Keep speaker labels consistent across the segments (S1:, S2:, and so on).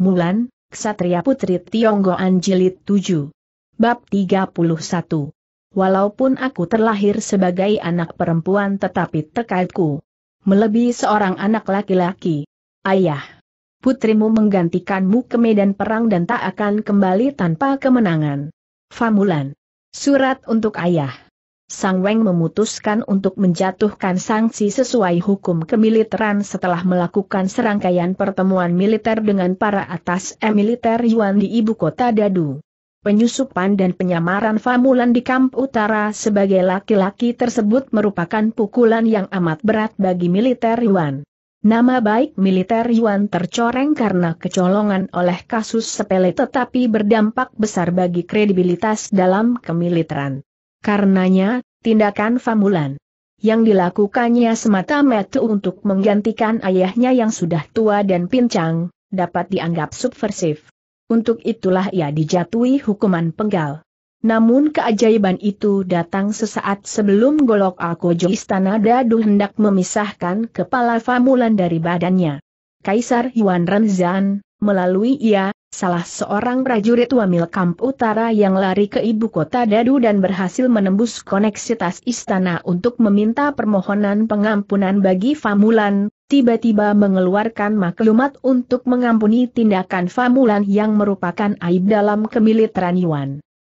S1: Mulan, Ksatria Putri Tionggoan Jilid 7. Bab 31. Walaupun aku terlahir sebagai anak perempuan tetapi terkaitku melebihi seorang anak laki-laki. Ayah, putrimu menggantikanmu ke medan perang dan tak akan kembali tanpa kemenangan. Famulan. Surat untuk ayah. Sang Weng memutuskan untuk menjatuhkan sanksi sesuai hukum kemiliteran setelah melakukan serangkaian pertemuan militer dengan para atas militer Yuan di ibu kota Dadu. Penyusupan dan penyamaran Famulan di Kamp Utara sebagai laki-laki tersebut merupakan pukulan yang amat berat bagi militer Yuan. Nama baik militer Yuan tercoreng karena kecolongan oleh kasus sepele tetapi berdampak besar bagi kredibilitas dalam kemiliteran. Karenanya, tindakan Famulan yang dilakukannya semata-mata untuk menggantikan ayahnya yang sudah tua dan pincang, dapat dianggap subversif. Untuk itulah ia dijatuhi hukuman penggal. Namun keajaiban itu datang sesaat sebelum Golok Alkojo Istana Dadu hendak memisahkan kepala Famulan dari badannya. Kaisar Yuan Renzan, melalui ia, salah seorang prajurit Wamil Kamp Utara yang lari ke ibu kota Dadu dan berhasil menembus koneksitas istana untuk meminta permohonan pengampunan bagi Famulan, tiba-tiba mengeluarkan maklumat untuk mengampuni tindakan Famulan yang merupakan aib dalam kemiliteran Yuan.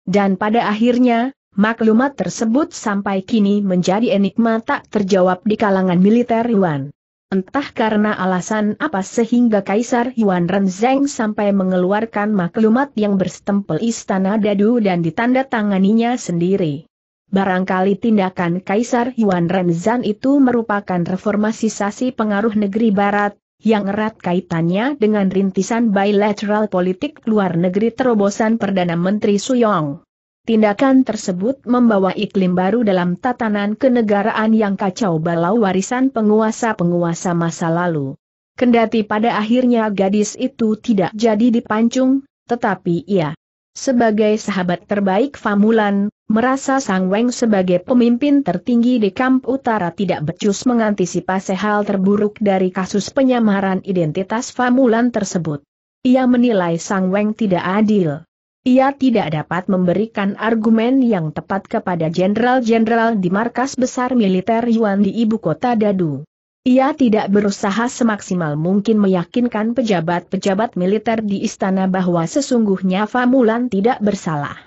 S1: Dan pada akhirnya, maklumat tersebut sampai kini menjadi enigma tak terjawab di kalangan militer Yuan. Entah karena alasan apa sehingga Kaisar Yuan Renzeng sampai mengeluarkan maklumat yang berstempel Istana Dadu dan ditanda tanganinya sendiri. Barangkali tindakan Kaisar Yuan Renzan itu merupakan reformasisasi pengaruh negeri barat, yang erat kaitannya dengan rintisan bilateral politik luar negeri terobosan Perdana Menteri Suyong. Tindakan tersebut membawa iklim baru dalam tatanan kenegaraan yang kacau balau warisan penguasa-penguasa masa lalu. Kendati pada akhirnya gadis itu tidak jadi dipancung, tetapi ia, sebagai sahabat terbaik Famulan, merasa Sang Weng sebagai pemimpin tertinggi di Kamp Utara tidak becus mengantisipasi hal terburuk dari kasus penyamaran identitas Famulan tersebut. Ia menilai Sang Weng tidak adil. Ia tidak dapat memberikan argumen yang tepat kepada jenderal-jenderal di markas besar militer Yuan di ibu kota Dadu. Ia tidak berusaha semaksimal mungkin meyakinkan pejabat-pejabat militer di istana bahwa sesungguhnya Famulan tidak bersalah.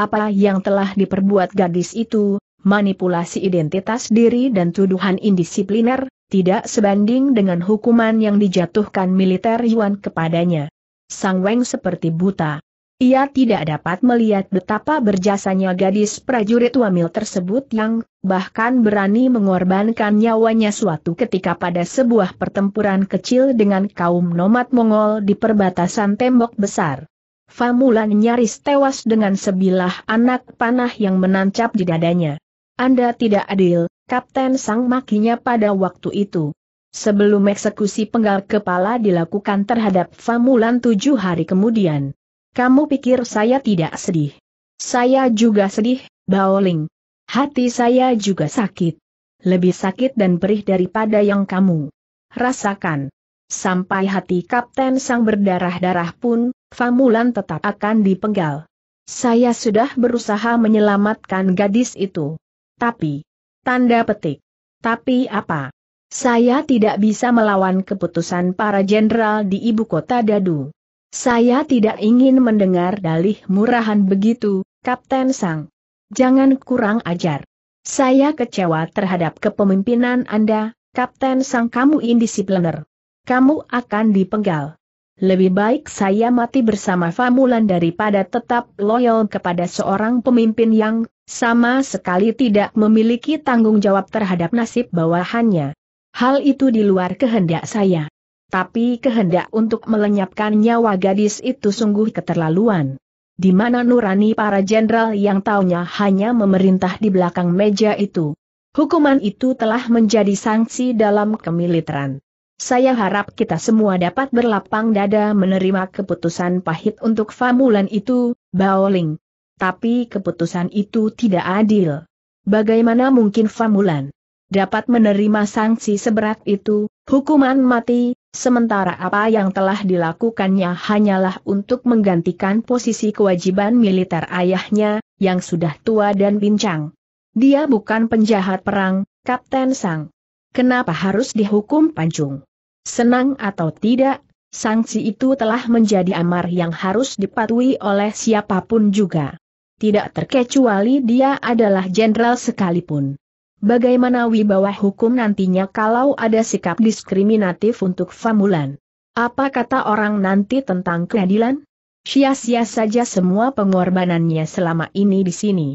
S1: Apa yang telah diperbuat gadis itu, manipulasi identitas diri dan tuduhan indisipliner, tidak sebanding dengan hukuman yang dijatuhkan militer Yuan kepadanya. Sang Weng seperti buta. Ia tidak dapat melihat betapa berjasanya gadis prajurit wamil tersebut yang, bahkan berani mengorbankan nyawanya suatu ketika pada sebuah pertempuran kecil dengan kaum nomad Mongol di perbatasan tembok besar. Famulan nyaris tewas dengan sebilah anak panah yang menancap di dadanya. Anda tidak adil, Kapten Sang makinya pada waktu itu. Sebelum eksekusi penggal kepala dilakukan terhadap Famulan tujuh hari kemudian. Kamu pikir saya tidak sedih? Saya juga sedih, Baoling. Hati saya juga sakit. Lebih sakit dan perih daripada yang kamu rasakan. Sampai hati Kapten Sang berdarah-darah pun, Famulan tetap akan dipenggal. Saya sudah berusaha menyelamatkan gadis itu. Tapi, tanda petik. Tapi apa? Saya tidak bisa melawan keputusan para jenderal di ibu kota Dadu. Saya tidak ingin mendengar dalih murahan begitu, Kapten Sang. Jangan kurang ajar. Saya kecewa terhadap kepemimpinan Anda, Kapten Sang kamu indisipliner. Kamu akan dipenggal. Lebih baik saya mati bersama Famulan daripada tetap loyal kepada seorang pemimpin yang sama sekali tidak memiliki tanggung jawab terhadap nasib bawahannya. Hal itu di luar kehendak saya tapi kehendak untuk melenyapkan nyawa gadis itu sungguh keterlaluan. Di mana nurani para jenderal yang taunya hanya memerintah di belakang meja itu. Hukuman itu telah menjadi sanksi dalam kemiliteran. Saya harap kita semua dapat berlapang dada menerima keputusan pahit untuk Famulan itu, Baoling. Tapi keputusan itu tidak adil. Bagaimana mungkin Famulan dapat menerima sanksi seberat itu, hukuman mati, sementara apa yang telah dilakukannya hanyalah untuk menggantikan posisi kewajiban militer ayahnya, yang sudah tua dan bincang. Dia bukan penjahat perang, Kapten Sang. Kenapa harus dihukum pancung? Senang atau tidak, sanksi itu telah menjadi amar yang harus dipatuhi oleh siapa pun juga. Tidak terkecuali dia adalah jenderal sekalipun. Bagaimana wibawa hukum nantinya kalau ada sikap diskriminatif untuk Famulan? Apa kata orang nanti tentang keadilan? Sia-sia saja semua pengorbanannya selama ini di sini.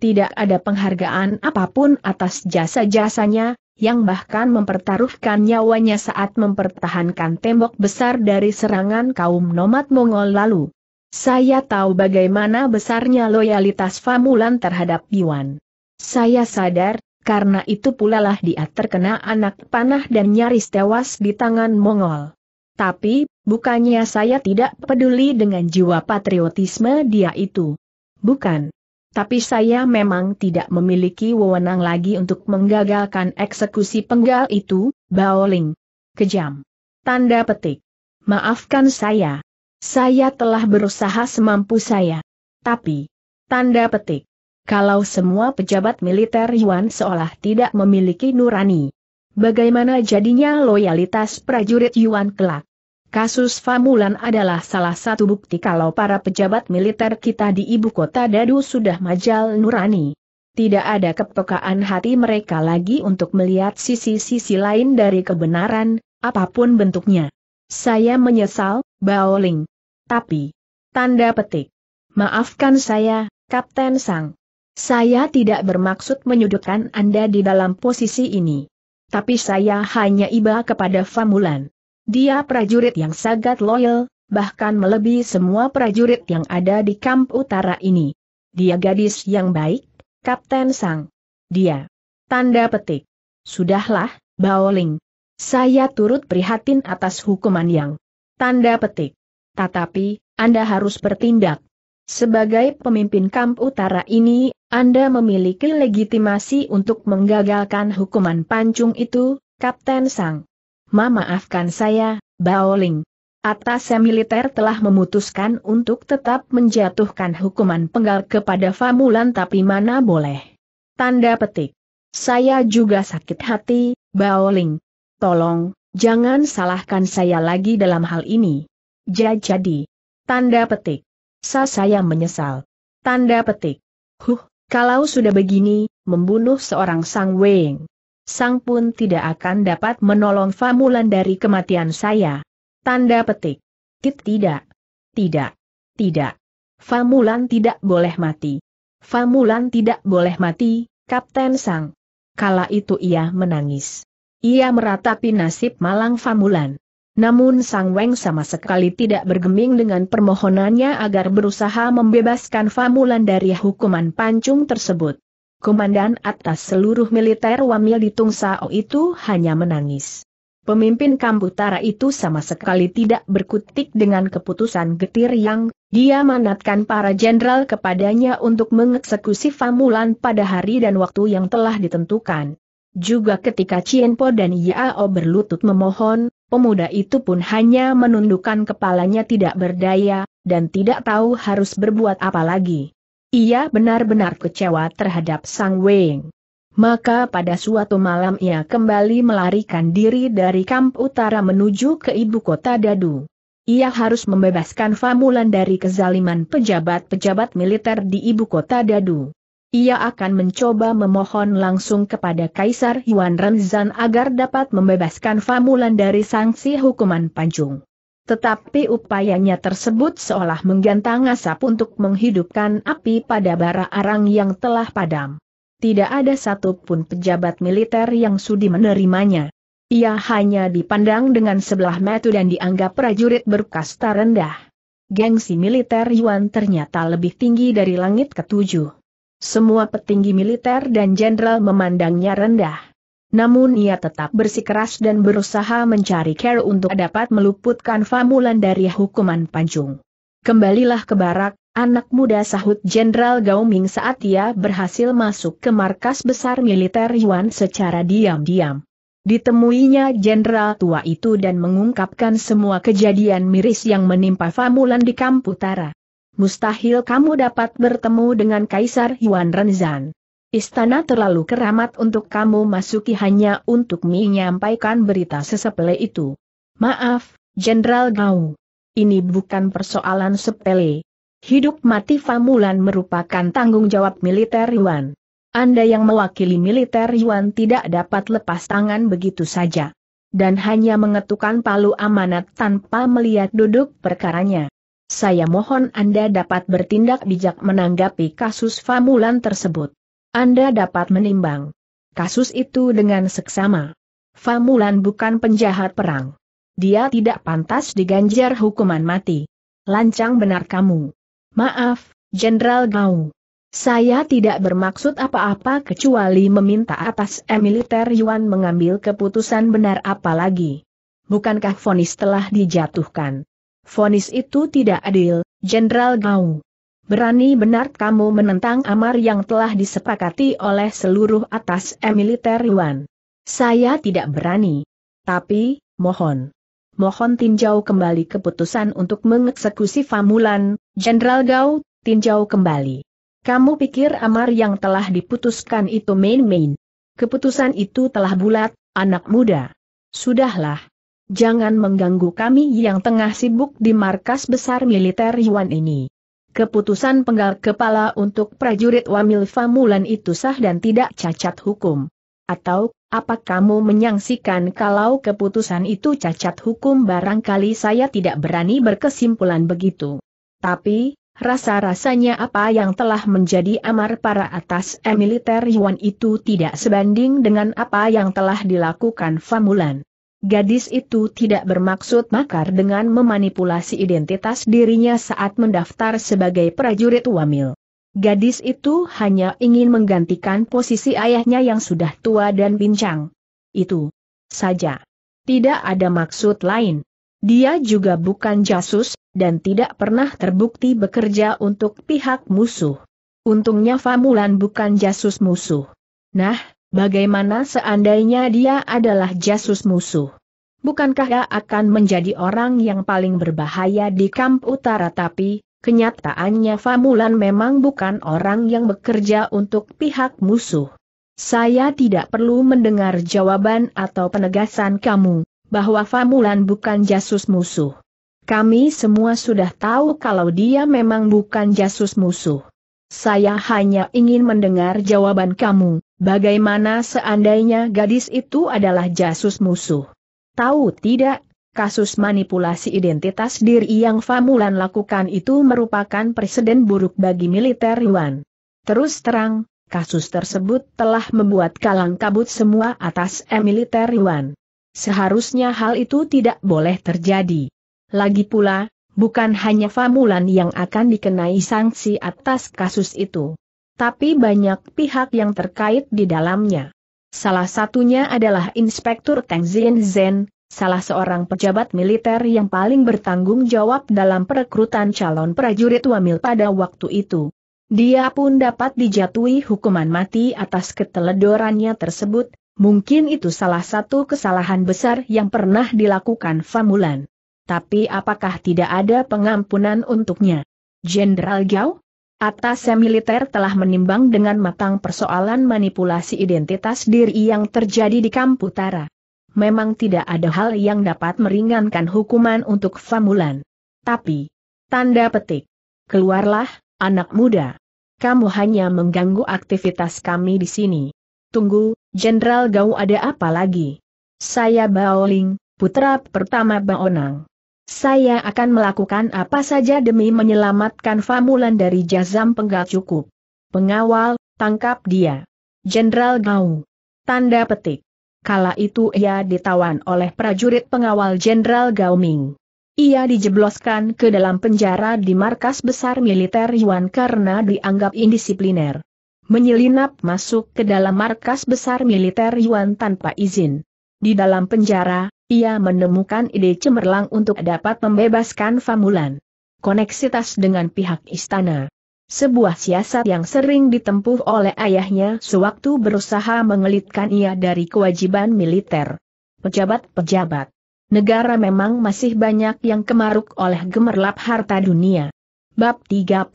S1: Tidak ada penghargaan apa pun atas jasa-jasanya, yang bahkan mempertaruhkan nyawanya saat mempertahankan tembok besar dari serangan kaum nomad Mongol lalu. Saya tahu bagaimana besarnya loyalitas Famulan terhadap Yuan. Saya sadar, karena itu pula lah dia terkena anak panah dan nyaris tewas di tangan Mongol. Tapi, bukannya saya tidak peduli dengan jiwa patriotisme dia itu. Bukan. Tapi saya memang tidak memiliki wewenang lagi untuk menggagalkan eksekusi penggal itu, Baoling. Kejam. Tanda petik. Maafkan saya. Saya telah berusaha semampu saya. Tapi, tanda petik. Kalau semua pejabat militer Yuan seolah tidak memiliki nurani. Bagaimana jadinya loyalitas prajurit Yuan kelak? Kasus Famulan adalah salah satu bukti kalau para pejabat militer kita di ibu kota Dadu sudah majal nurani. Tidak ada kepekaan hati mereka lagi untuk melihat sisi-sisi lain dari kebenaran, apa pun bentuknya. Saya menyesal, Baoling. Tapi, tanda petik. Maafkan saya, Kapten Sang. Saya tidak bermaksud menyudutkan Anda di dalam posisi ini. Tapi saya hanya iba kepada Famulan. Dia prajurit yang sangat loyal, bahkan melebihi semua prajurit yang ada di kamp utara ini. Dia gadis yang baik, Kapten Sang. Dia. Tanda petik. Sudahlah, Baoling. Saya turut prihatin atas hukuman yang. Tanda petik. Tetapi, Anda harus bertindak. Sebagai pemimpin kamp utara ini, anda memiliki legitimasi untuk menggagalkan hukuman pancung itu, Kapten Sang. Memaafkan saya, Baoling. Atas militer telah memutuskan untuk tetap menjatuhkan hukuman penggal kepada Famulan tapi mana boleh. Tanda petik. Saya juga sakit hati, Baoling. Tolong, jangan salahkan saya lagi dalam hal ini. Jadi. Tanda petik. Sa saya menyesal. Tanda petik. Huh, kalau sudah begini, membunuh seorang Sang Weng. Sang pun tidak akan dapat menolong Famulan dari kematian saya. Tanda petik. Kit tidak. Tidak. Tidak. Famulan tidak boleh mati. Famulan tidak boleh mati, Kapten Sang. Kala itu ia menangis. Ia meratapi nasib malang Famulan. Namun Sang Weng sama sekali tidak bergeming dengan permohonannya agar berusaha membebaskan Famulan dari hukuman pancung tersebut. Komandan atas seluruh militer Wamil di Tungsao itu hanya menangis. Pemimpin Kamputara itu sama sekali tidak berkutik dengan keputusan getir yang dia manatkan para jenderal kepadanya untuk mengeksekusi Famulan pada hari dan waktu yang telah ditentukan. Juga ketika Cienpo dan Yao berlutut memohon, pemuda itu pun hanya menundukkan kepalanya tidak berdaya, dan tidak tahu harus berbuat apa lagi. Ia benar-benar kecewa terhadap Sang Weng. Maka pada suatu malam ia kembali melarikan diri dari kamp utara menuju ke ibu kota Dadu. Ia harus membebaskan Famulan dari kezaliman pejabat-pejabat militer di ibu kota Dadu ia akan mencoba memohon langsung kepada Kaisar Yuan Renzan agar dapat membebaskan Famulan dari sanksi hukuman panjung. Tetapi upayanya tersebut seolah menggantang asap untuk menghidupkan api pada bara arang yang telah padam. Tidak ada satupun pejabat militer yang sudi menerimanya. Ia hanya dipandang dengan sebelah mata dan dianggap prajurit berkasta rendah. Gengsi militer Yuan ternyata lebih tinggi dari langit ketujuh. Semua petinggi militer dan jenderal memandangnya rendah. Namun ia tetap bersikeras dan berusaha mencari care untuk dapat meluputkan Famulan dari hukuman pancung. Kembalilah ke barak, anak muda sahut Jenderal Gaoming saat ia berhasil masuk ke markas besar militer Yuan secara diam-diam. Ditemuinya jenderal tua itu dan mengungkapkan semua kejadian miris yang menimpa Famulan di Kamputara. Mustahil kamu dapat bertemu dengan Kaisar Yuan Renzan. Istana terlalu keramat untuk kamu masuki hanya untuk menyampaikan berita sesepele itu. Maaf, Jenderal Gau. Ini bukan persoalan sepele. Hidup mati Famulan merupakan tanggung jawab militer Yuan. Anda yang mewakili militer Yuan tidak dapat lepas tangan begitu saja. Dan hanya mengetukkan palu amanat tanpa melihat duduk perkaranya. Saya mohon Anda dapat bertindak bijak menanggapi kasus Famulan tersebut. Anda dapat menimbang kasus itu dengan seksama. Famulan bukan penjahat perang. Dia tidak pantas diganjar hukuman mati. Lancang benar kamu. Maaf, Jenderal Gau. Saya tidak bermaksud apa-apa kecuali meminta atas militer Yuan mengambil keputusan benar apalagi. Bukankah vonis telah dijatuhkan? Vonis itu tidak adil, Jenderal Gau. Berani benar kamu menentang amar yang telah disepakati oleh seluruh atas militer Yuan. Saya tidak berani. Tapi, mohon. Mohon tinjau kembali keputusan untuk mengeksekusi Famulan, Jenderal Gau, tinjau kembali. Kamu pikir amar yang telah diputuskan itu main-main. Keputusan itu telah bulat, anak muda. Sudahlah. Jangan mengganggu kami yang tengah sibuk di markas besar militer Yuan ini. Keputusan penggal kepala untuk prajurit Wamil Famulan itu sah dan tidak cacat hukum. Atau, apa kamu menyangsikan kalau keputusan itu cacat hukum barangkali saya tidak berani berkesimpulan begitu. Tapi, Rasa-rasanya apa yang telah menjadi amar para atas militer Yuan itu tidak sebanding dengan apa yang telah dilakukan Famulan. Gadis itu tidak bermaksud makar dengan memanipulasi identitas dirinya saat mendaftar sebagai prajurit Wamil. Gadis itu hanya ingin menggantikan posisi ayahnya yang sudah tua dan pincang. Itu saja. Tidak ada maksud lain. Dia juga bukan jasus, dan tidak pernah terbukti bekerja untuk pihak musuh. Untungnya Famulan bukan jasus musuh. Nah, bagaimana seandainya dia adalah jasus musuh? Bukankah dia akan menjadi orang yang paling berbahaya di kamp utara tapi, kenyataannya Famulan memang bukan orang yang bekerja untuk pihak musuh. Saya tidak perlu mendengar jawaban atau penegasan kamu, bahwa Famulan bukan jasus musuh. Kami semua sudah tahu kalau dia memang bukan jasus musuh. Saya hanya ingin mendengar jawaban kamu, bagaimana seandainya gadis itu adalah jasus musuh. Tahu tidak, kasus manipulasi identitas diri yang Famulan lakukan itu merupakan presiden buruk bagi militer Yuan. Terus terang, kasus tersebut telah membuat kalang kabut semua atas militer Yuan. Seharusnya hal itu tidak boleh terjadi. Lagi pula, bukan hanya Famulan yang akan dikenai sanksi atas kasus itu. Tapi banyak pihak yang terkait di dalamnya. Salah satunya adalah Inspektur Zien Zhen, salah seorang pejabat militer yang paling bertanggung jawab dalam perekrutan calon prajurit Wamil pada waktu itu. Dia pun dapat dijatuhi hukuman mati atas keteledorannya tersebut, Mungkin itu salah satu kesalahan besar yang pernah dilakukan Famulan. Tapi apakah tidak ada pengampunan untuknya? Jenderal Gao? Atas militer telah menimbang dengan matang persoalan manipulasi identitas diri yang terjadi di Kamputara. Memang tidak ada hal yang dapat meringankan hukuman untuk Famulan. Tapi, tanda petik, keluarlah, anak muda. Kamu hanya mengganggu aktivitas kami di sini. Tunggu, Jenderal Gau ada apa lagi? Saya Baoling, putra pertama Baonang. Saya akan melakukan apa saja demi menyelamatkan Famulan dari jazam penggal cukup. Pengawal, tangkap dia. Jenderal Gau. Tanda petik. Kala itu ia ditawan oleh prajurit pengawal Jenderal Gao Ming. Ia dijebloskan ke dalam penjara di markas besar militer Yuan karena dianggap indisipliner menyelinap masuk ke dalam markas besar militer Yuan tanpa izin. Di dalam penjara, ia menemukan ide cemerlang untuk dapat membebaskan Famulan. Koneksitas dengan pihak istana. Sebuah siasat yang sering ditempuh oleh ayahnya sewaktu berusaha mengelitkan ia dari kewajiban militer. Pejabat-pejabat negara memang masih banyak yang kemaruk oleh gemerlap harta dunia. Bab 32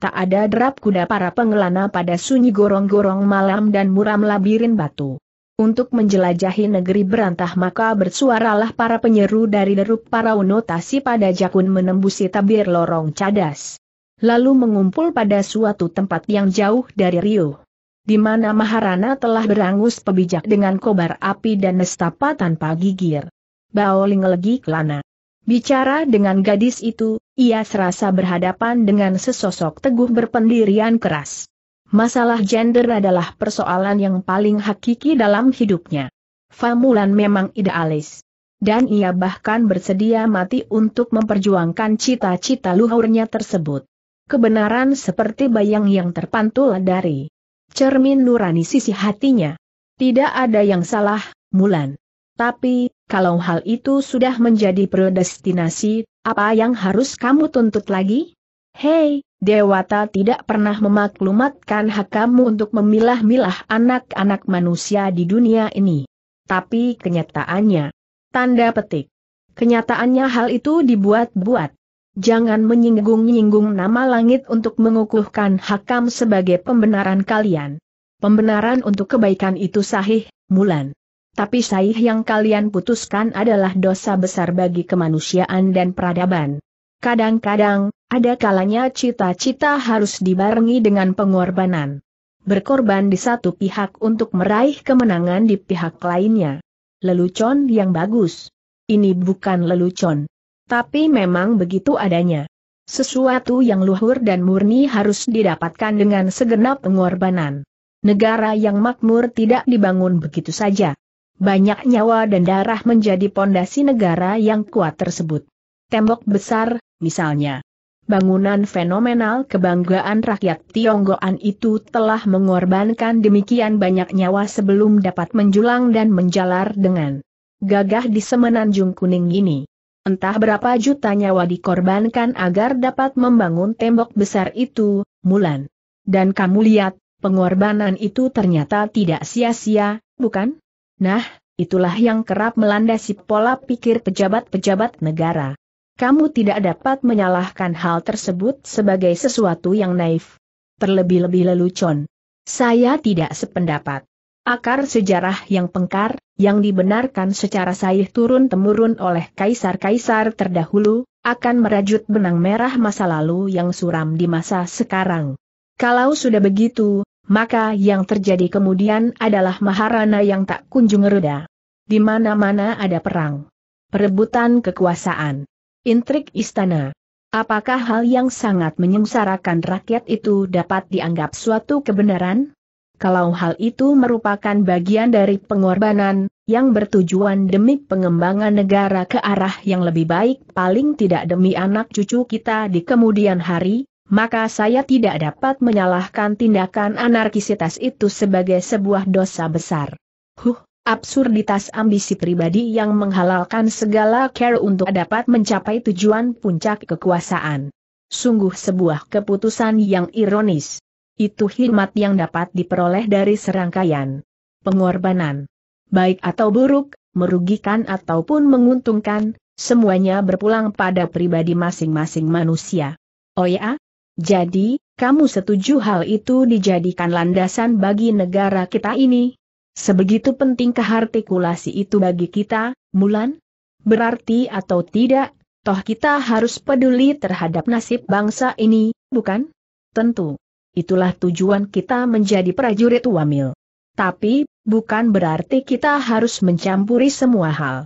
S1: Tak ada derap kuda para pengelana pada sunyi gorong-gorong malam dan muram labirin batu. Untuk menjelajahi negeri berantah maka bersuaralah para penyeru dari derup para unotasi pada jakun menembusi tabir lorong cadas. Lalu mengumpul pada suatu tempat yang jauh dari Rio. Di mana Maharana telah berangus pebijak dengan kobar api dan nestapa tanpa gigir. Baoling legi kelana. Bicara dengan gadis itu, ia serasa berhadapan dengan sesosok teguh berpendirian keras. Masalah gender adalah persoalan yang paling hakiki dalam hidupnya. Famulan memang idealis. Dan ia bahkan bersedia mati untuk memperjuangkan cita-cita luhurnya tersebut. Kebenaran seperti bayang yang terpantul dari cermin nurani sisi hatinya. Tidak ada yang salah, Mulan. Tapi, kalau hal itu sudah menjadi predestinasi, apa yang harus kamu tuntut lagi? Hei, Dewata tidak pernah memaklumatkan hak kamu untuk memilah-milah anak-anak manusia di dunia ini. Tapi kenyataannya, tanda petik. Kenyataannya hal itu dibuat-buat. Jangan menyinggung-nyinggung nama langit untuk mengukuhkan hakam sebagai pembenaran kalian. Pembenaran untuk kebaikan itu sahih, Mulan. Tapi sahih yang kalian putuskan adalah dosa besar bagi kemanusiaan dan peradaban. Kadang-kadang, ada kalanya cita-cita harus dibarengi dengan pengorbanan. Berkorban di satu pihak untuk meraih kemenangan di pihak lainnya. Lelucon yang bagus. Ini bukan lelucon. Tapi memang begitu adanya. Sesuatu yang luhur dan murni harus didapatkan dengan segenap pengorbanan. Negara yang makmur tidak dibangun begitu saja. Banyak nyawa dan darah menjadi pondasi negara yang kuat tersebut. Tembok besar, misalnya. Bangunan fenomenal kebanggaan rakyat Tionggoan itu telah mengorbankan demikian banyak nyawa sebelum dapat menjulang dan menjalar dengan gagah di semenanjung kuning ini. Entah berapa juta nyawa dikorbankan agar dapat membangun tembok besar itu, Mulan. Dan kamu lihat, pengorbanan itu ternyata tidak sia-sia, bukan? Nah, itulah yang kerap melandasi pola pikir pejabat-pejabat negara. Kamu tidak dapat menyalahkan hal tersebut sebagai sesuatu yang naif. Terlebih-lebih lelucon. Saya tidak sependapat. Akar sejarah yang pengkar, yang dibenarkan secara sahih turun-temurun oleh kaisar-kaisar terdahulu, akan merajut benang merah masa lalu yang suram di masa sekarang. Kalau sudah begitu, maka yang terjadi kemudian adalah Maharana yang tak kunjung reda. Di mana-mana ada perang. Perebutan kekuasaan intrik istana. Apakah hal yang sangat menyengsarakan rakyat itu dapat dianggap suatu kebenaran? Kalau hal itu merupakan bagian dari pengorbanan, yang bertujuan demi pengembangan negara ke arah yang lebih baik paling tidak demi anak cucu kita di kemudian hari, maka saya tidak dapat menyalahkan tindakan anarkisitas itu sebagai sebuah dosa besar. Huh, absurditas ambisi pribadi yang menghalalkan segala care untuk dapat mencapai tujuan puncak kekuasaan. Sungguh sebuah keputusan yang ironis. Itu hikmat yang dapat diperoleh dari serangkaian pengorbanan. Baik atau buruk, merugikan ataupun menguntungkan, semuanya berpulang pada pribadi masing-masing manusia. Oh ya? Jadi, kamu setuju hal itu dijadikan landasan bagi negara kita ini? Sebegitu pentingkah artikulasi itu bagi kita, Mulan? Berarti atau tidak, toh kita harus peduli terhadap nasib bangsa ini, bukan? Tentu. Itulah tujuan kita menjadi prajurit wamil. Tapi, bukan berarti kita harus mencampuri semua hal.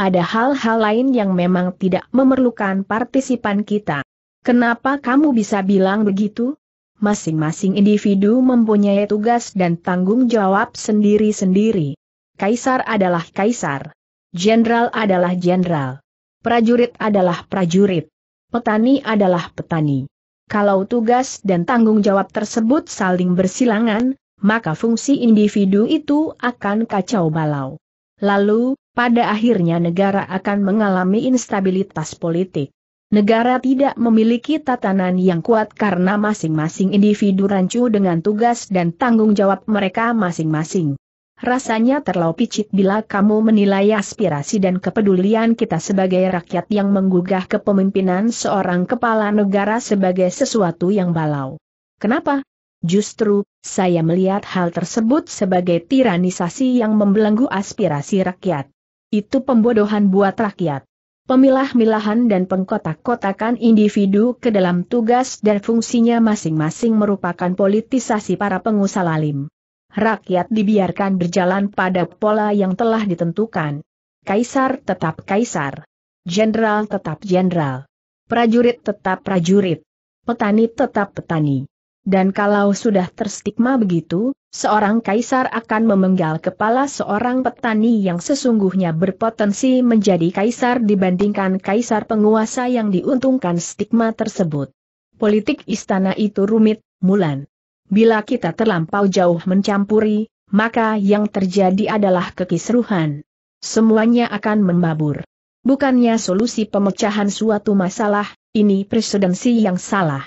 S1: Ada hal-hal lain yang memang tidak memerlukan partisipan kita. Kenapa kamu bisa bilang begitu? Masing-masing individu mempunyai tugas dan tanggung jawab sendiri-sendiri. Kaisar adalah kaisar. Jenderal adalah jenderal. Prajurit adalah prajurit. Petani adalah petani. Kalau tugas dan tanggung jawab tersebut saling bersilangan, maka fungsi individu itu akan kacau balau. Lalu, pada akhirnya negara akan mengalami instabilitas politik. Negara tidak memiliki tatanan yang kuat karena masing-masing individu rancu dengan tugas dan tanggung jawab mereka masing-masing. Rasanya terlalu picit bila kamu menilai aspirasi dan kepedulian kita sebagai rakyat yang menggugah kepemimpinan seorang kepala negara sebagai sesuatu yang balau. Kenapa? Justru, saya melihat hal tersebut sebagai tiranisasi yang membelenggu aspirasi rakyat. Itu pembodohan buat rakyat. Pemilah-milahan dan pengkotak-kotakan individu ke dalam tugas dan fungsinya masing-masing merupakan politisasi para pengusaha lalim. Rakyat dibiarkan berjalan pada pola yang telah ditentukan. Kaisar tetap kaisar. Jenderal tetap jenderal. Prajurit tetap prajurit. Petani tetap petani. Dan kalau sudah terstigma begitu, seorang kaisar akan memenggal kepala seorang petani yang sesungguhnya berpotensi menjadi kaisar dibandingkan kaisar penguasa yang diuntungkan stigma tersebut. Politik istana itu rumit, Mulan. Bila kita terlampau jauh mencampuri, maka yang terjadi adalah kekisruhan. Semuanya akan membabur. Bukannya solusi pemecahan suatu masalah, ini presidensi yang salah.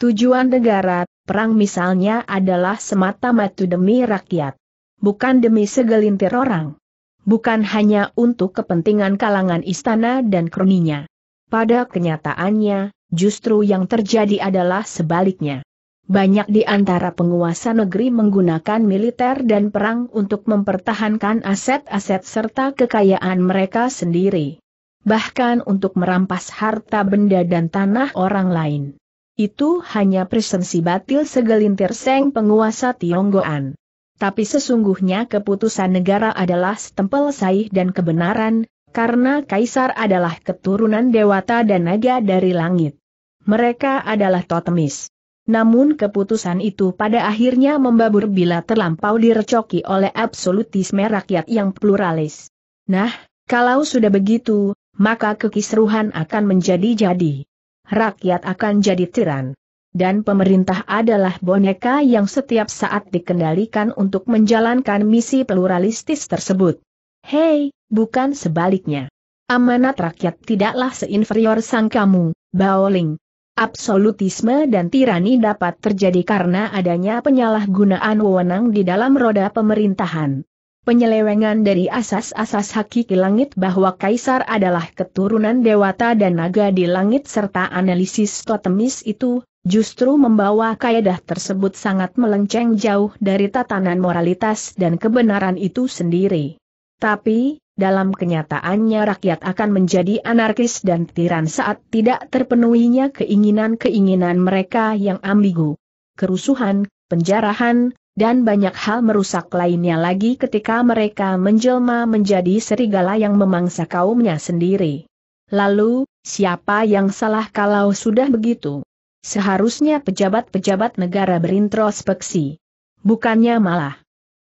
S1: Tujuan negara, perang misalnya adalah semata-mata demi rakyat. Bukan demi segelintir orang. Bukan hanya untuk kepentingan kalangan istana dan kroninya. Pada kenyataannya, justru yang terjadi adalah sebaliknya. Banyak di antara penguasa negeri menggunakan militer dan perang untuk mempertahankan aset-aset serta kekayaan mereka sendiri. Bahkan untuk merampas harta benda dan tanah orang lain itu hanya presensi batil segelintir seng penguasa Tionggoan. Tapi sesungguhnya keputusan negara adalah stempel saih dan kebenaran, karena kaisar adalah keturunan dewata dan naga dari langit. Mereka adalah totemis. Namun keputusan itu pada akhirnya membabur bila terlampau direcoki oleh absolutisme rakyat yang pluralis. Nah, kalau sudah begitu, maka kekisruhan akan menjadi-jadi rakyat akan jadi tiran. Dan pemerintah adalah boneka yang setiap saat dikendalikan untuk menjalankan misi pluralistis tersebut. Hei, bukan sebaliknya. Amanat rakyat tidaklah seinferior sang kamu, Baoling. Absolutisme dan tirani dapat terjadi karena adanya penyalahgunaan wewenang di dalam roda pemerintahan penyelewengan dari asas-asas hakiki langit bahwa kaisar adalah keturunan dewata dan naga di langit serta analisis totemis itu, justru membawa kaedah tersebut sangat melenceng jauh dari tatanan moralitas dan kebenaran itu sendiri. Tapi, dalam kenyataannya rakyat akan menjadi anarkis dan tiran saat tidak terpenuhinya keinginan-keinginan mereka yang ambigu. Kerusuhan, penjarahan, dan banyak hal merusak lainnya lagi ketika mereka menjelma menjadi serigala yang memangsa kaumnya sendiri. Lalu, siapa yang salah kalau sudah begitu? Seharusnya pejabat-pejabat negara berintrospeksi. Bukannya malah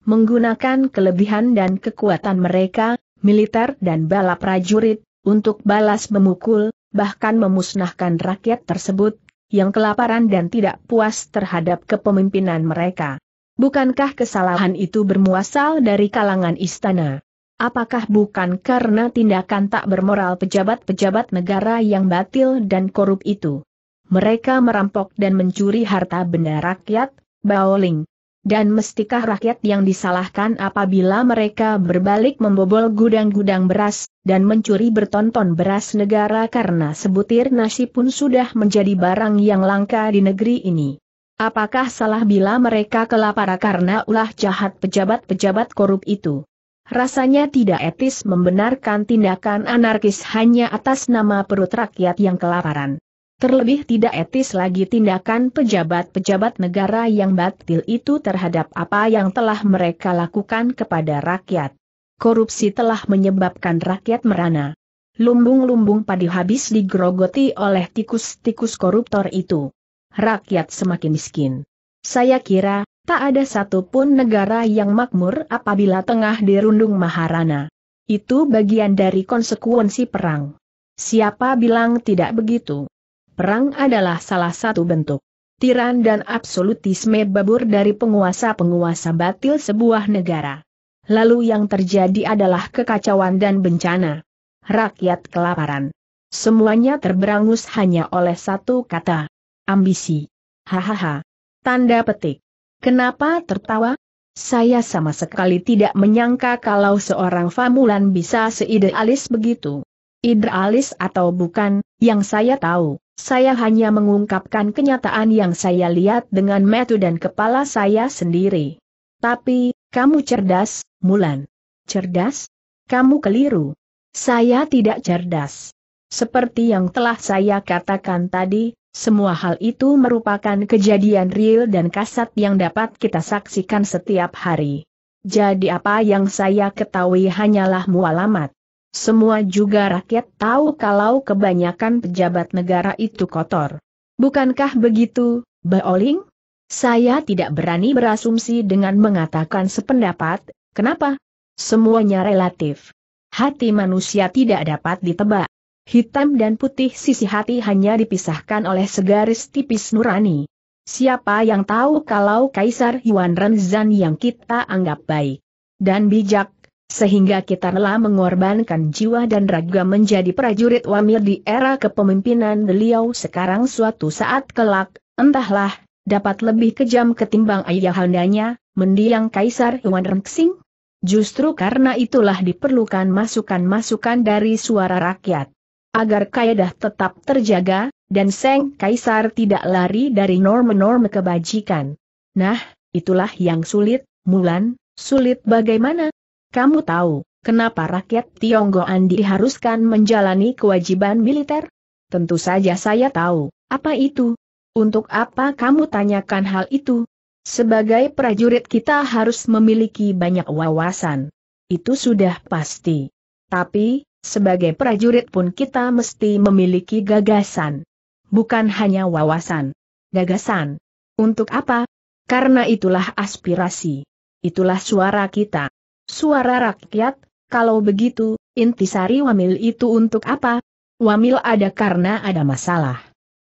S1: menggunakan kelebihan dan kekuatan mereka, militer dan bala prajurit, untuk balas memukul, bahkan memusnahkan rakyat tersebut, yang kelaparan dan tidak puas terhadap kepemimpinan mereka. Bukankah kesalahan itu bermuasal dari kalangan istana? Apakah bukan karena tindakan tak bermoral pejabat-pejabat negara yang batil dan korup itu? Mereka merampok dan mencuri harta benda rakyat, Baoling. Dan mestikah rakyat yang disalahkan apabila mereka berbalik membobol gudang-gudang beras, dan mencuri bertonton beras negara karena sebutir nasi pun sudah menjadi barang yang langka di negeri ini? Apakah salah bila mereka kelaparan karena ulah jahat pejabat-pejabat korup itu? Rasanya tidak etis membenarkan tindakan anarkis hanya atas nama perut rakyat yang kelaparan. Terlebih tidak etis lagi tindakan pejabat-pejabat negara yang batil itu terhadap apa yang telah mereka lakukan kepada rakyat. Korupsi telah menyebabkan rakyat merana. Lumbung-lumbung padi habis digerogoti oleh tikus-tikus koruptor itu rakyat semakin miskin. Saya kira, tak ada satupun negara yang makmur apabila tengah dirundung Maharana. Itu bagian dari konsekuensi perang. Siapa bilang tidak begitu? Perang adalah salah satu bentuk tiran dan absolutisme babur dari penguasa-penguasa batil sebuah negara. Lalu yang terjadi adalah kekacauan dan bencana. Rakyat kelaparan. Semuanya terberangus hanya oleh satu kata. Ambisi. Hahaha. Tanda petik. Kenapa tertawa? Saya sama sekali tidak menyangka kalau seorang Famulan bisa seidealis begitu. Idealis atau bukan, yang saya tahu, saya hanya mengungkapkan kenyataan yang saya lihat dengan metu dan kepala saya sendiri. Tapi, kamu cerdas, Mulan. Cerdas? Kamu keliru. Saya tidak cerdas. Seperti yang telah saya katakan tadi, semua hal itu merupakan kejadian real dan kasat yang dapat kita saksikan setiap hari. Jadi apa yang saya ketahui hanyalah mualamat. Semua juga rakyat tahu kalau kebanyakan pejabat negara itu kotor. Bukankah begitu, Baoling? Saya tidak berani berasumsi dengan mengatakan sependapat, kenapa? Semuanya relatif. Hati manusia tidak dapat ditebak. Hitam dan putih sisi hati hanya dipisahkan oleh segaris tipis nurani. Siapa yang tahu kalau Kaisar Yuan Renzan yang kita anggap baik dan bijak, sehingga kita rela mengorbankan jiwa dan raga menjadi prajurit wamil di era kepemimpinan beliau sekarang suatu saat kelak, entahlah, dapat lebih kejam ketimbang ayahandanya, mendiang Kaisar Yuan Renzing? Justru karena itulah diperlukan masukan-masukan dari suara rakyat agar kaedah tetap terjaga, dan Seng Kaisar tidak lari dari norma-norma kebajikan. Nah, itulah yang sulit, Mulan, sulit bagaimana? Kamu tahu, kenapa rakyat Tionggoan diharuskan menjalani kewajiban militer? Tentu saja saya tahu, apa itu? Untuk apa kamu tanyakan hal itu? Sebagai prajurit kita harus memiliki banyak wawasan. Itu sudah pasti. Tapi, sebagai prajurit pun kita mesti memiliki gagasan. Bukan hanya wawasan. Gagasan. Untuk apa? Karena itulah aspirasi. Itulah suara kita. Suara rakyat, kalau begitu, intisari wamil itu untuk apa? Wamil ada karena ada masalah.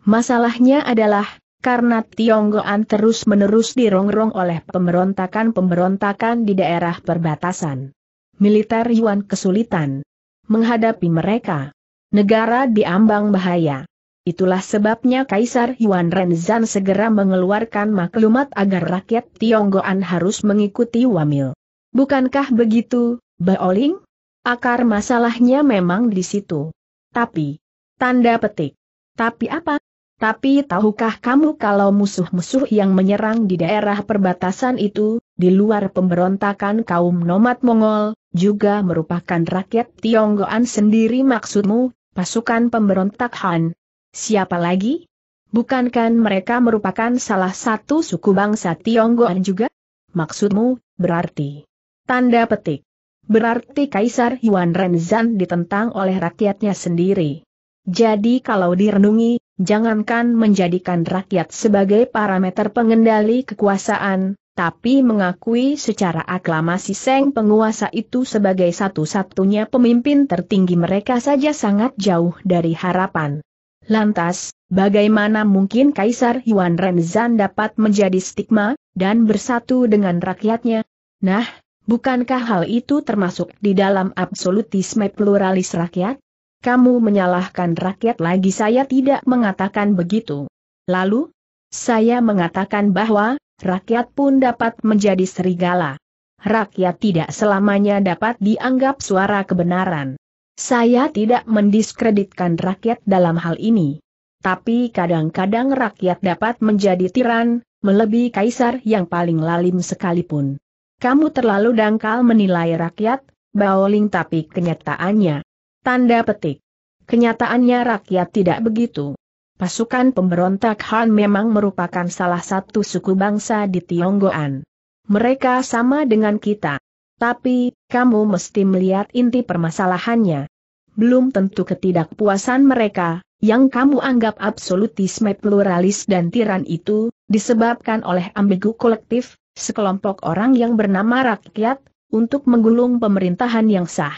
S1: Masalahnya adalah, karena Tionggoan terus-menerus dirongrong oleh pemberontakan-pemberontakan di daerah perbatasan. Militer Yuan kesulitan menghadapi mereka. Negara diambang bahaya. Itulah sebabnya Kaisar Yuan Renzan segera mengeluarkan maklumat agar rakyat Tionggoan harus mengikuti Wamil. Bukankah begitu, Baoling? Akar masalahnya memang di situ. Tapi, tanda petik. Tapi apa? Tapi tahukah kamu kalau musuh-musuh yang menyerang di daerah perbatasan itu, di luar pemberontakan kaum nomad Mongol, juga merupakan rakyat Tionggoan sendiri maksudmu, pasukan pemberontak Han. Siapa lagi? Bukankah mereka merupakan salah satu suku bangsa Tionggoan juga? Maksudmu, berarti. Tanda petik. Berarti Kaisar Yuan Renzan ditentang oleh rakyatnya sendiri. Jadi kalau direnungi, jangankan menjadikan rakyat sebagai parameter pengendali kekuasaan, tapi mengakui secara aklamasi Seng penguasa itu sebagai satu-satunya pemimpin tertinggi mereka saja sangat jauh dari harapan. Lantas, bagaimana mungkin Kaisar Yuan Renzan dapat menjadi stigma, dan bersatu dengan rakyatnya? Nah, bukankah hal itu termasuk di dalam absolutisme pluralis rakyat? Kamu menyalahkan rakyat lagi saya tidak mengatakan begitu. Lalu, saya mengatakan bahwa, rakyat pun dapat menjadi serigala. Rakyat tidak selamanya dapat dianggap suara kebenaran. Saya tidak mendiskreditkan rakyat dalam hal ini. Tapi kadang-kadang rakyat dapat menjadi tiran, melebihi kaisar yang paling lalim sekalipun. Kamu terlalu dangkal menilai rakyat, Baoling tapi kenyataannya, Tanda petik. Kenyataannya rakyat tidak begitu. Pasukan pemberontak Han memang merupakan salah satu suku bangsa di Tionggoan. Mereka sama dengan kita. Tapi, kamu mesti melihat inti permasalahannya. Belum tentu ketidakpuasan mereka, yang kamu anggap absolutisme pluralis dan tiran itu, disebabkan oleh ambigu kolektif, sekelompok orang yang bernama rakyat, untuk menggulung pemerintahan yang sah.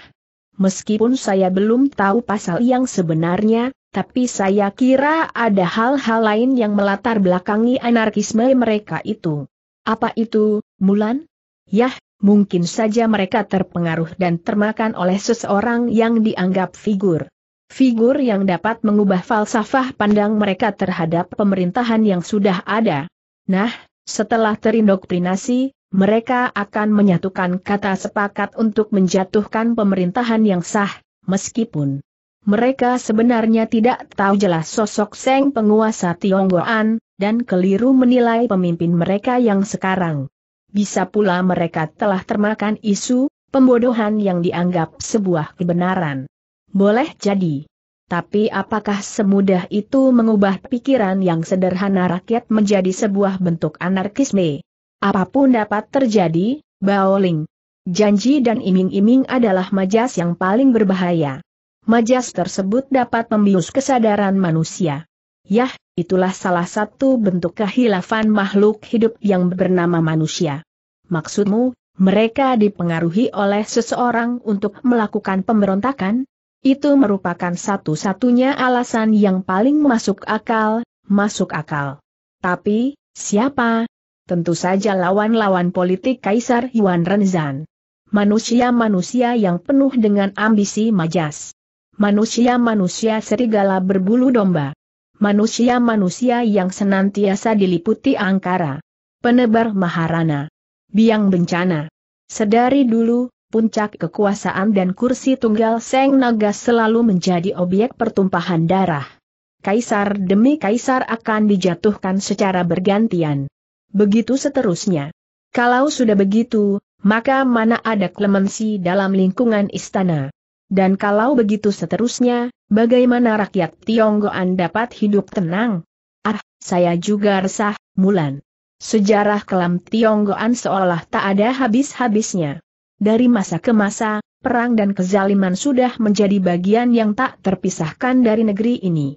S1: Meskipun saya belum tahu pasal yang sebenarnya, tapi saya kira ada hal-hal lain yang melatar belakangi anarkisme mereka itu. Apa itu, Mulan? Yah, mungkin saja mereka terpengaruh dan termakan oleh seseorang yang dianggap figur figur yang dapat mengubah falsafah pandang mereka terhadap pemerintahan yang sudah ada. Nah, setelah terindoktrinasi, mereka akan menyatukan kata sepakat untuk menjatuhkan pemerintahan yang sah, meskipun mereka sebenarnya tidak tahu jelas sosok Seng penguasa Tionggoan, dan keliru menilai pemimpin mereka yang sekarang. Bisa pula mereka telah termakan isu, pembodohan yang dianggap sebuah kebenaran. Boleh jadi. Tapi apakah semudah itu mengubah pikiran yang sederhana rakyat menjadi sebuah bentuk anarkisme? Apa pun dapat terjadi, Baoling. Janji dan iming-iming adalah majas yang paling berbahaya. Majas tersebut dapat membius kesadaran manusia. Yah, itulah salah satu bentuk kehilafan makhluk hidup yang bernama manusia. Maksudmu, mereka dipengaruhi oleh seseorang untuk melakukan pemberontakan? Itu merupakan satu-satunya alasan yang paling masuk akal, masuk akal. Tapi, siapa? Tentu saja lawan-lawan politik Kaisar Yuan Renzan. Manusia-manusia yang penuh dengan ambisi majas manusia-manusia serigala berbulu domba. Manusia-manusia yang senantiasa diliputi angkara. Penebar Maharana. Biang bencana. Sedari dulu, puncak kekuasaan dan kursi tunggal Seng Naga selalu menjadi objek pertumpahan darah. Kaisar demi kaisar akan dijatuhkan secara bergantian. Begitu seterusnya. Kalau sudah begitu, maka mana ada klemensi dalam lingkungan istana. Dan kalau begitu seterusnya, bagaimana rakyat Tionggoan dapat hidup tenang? Ah, saya juga resah, Mulan. Sejarah kelam Tionggoan seolah tak ada habis-habisnya. Dari masa ke masa, perang dan kezaliman sudah menjadi bagian yang tak terpisahkan dari negeri ini.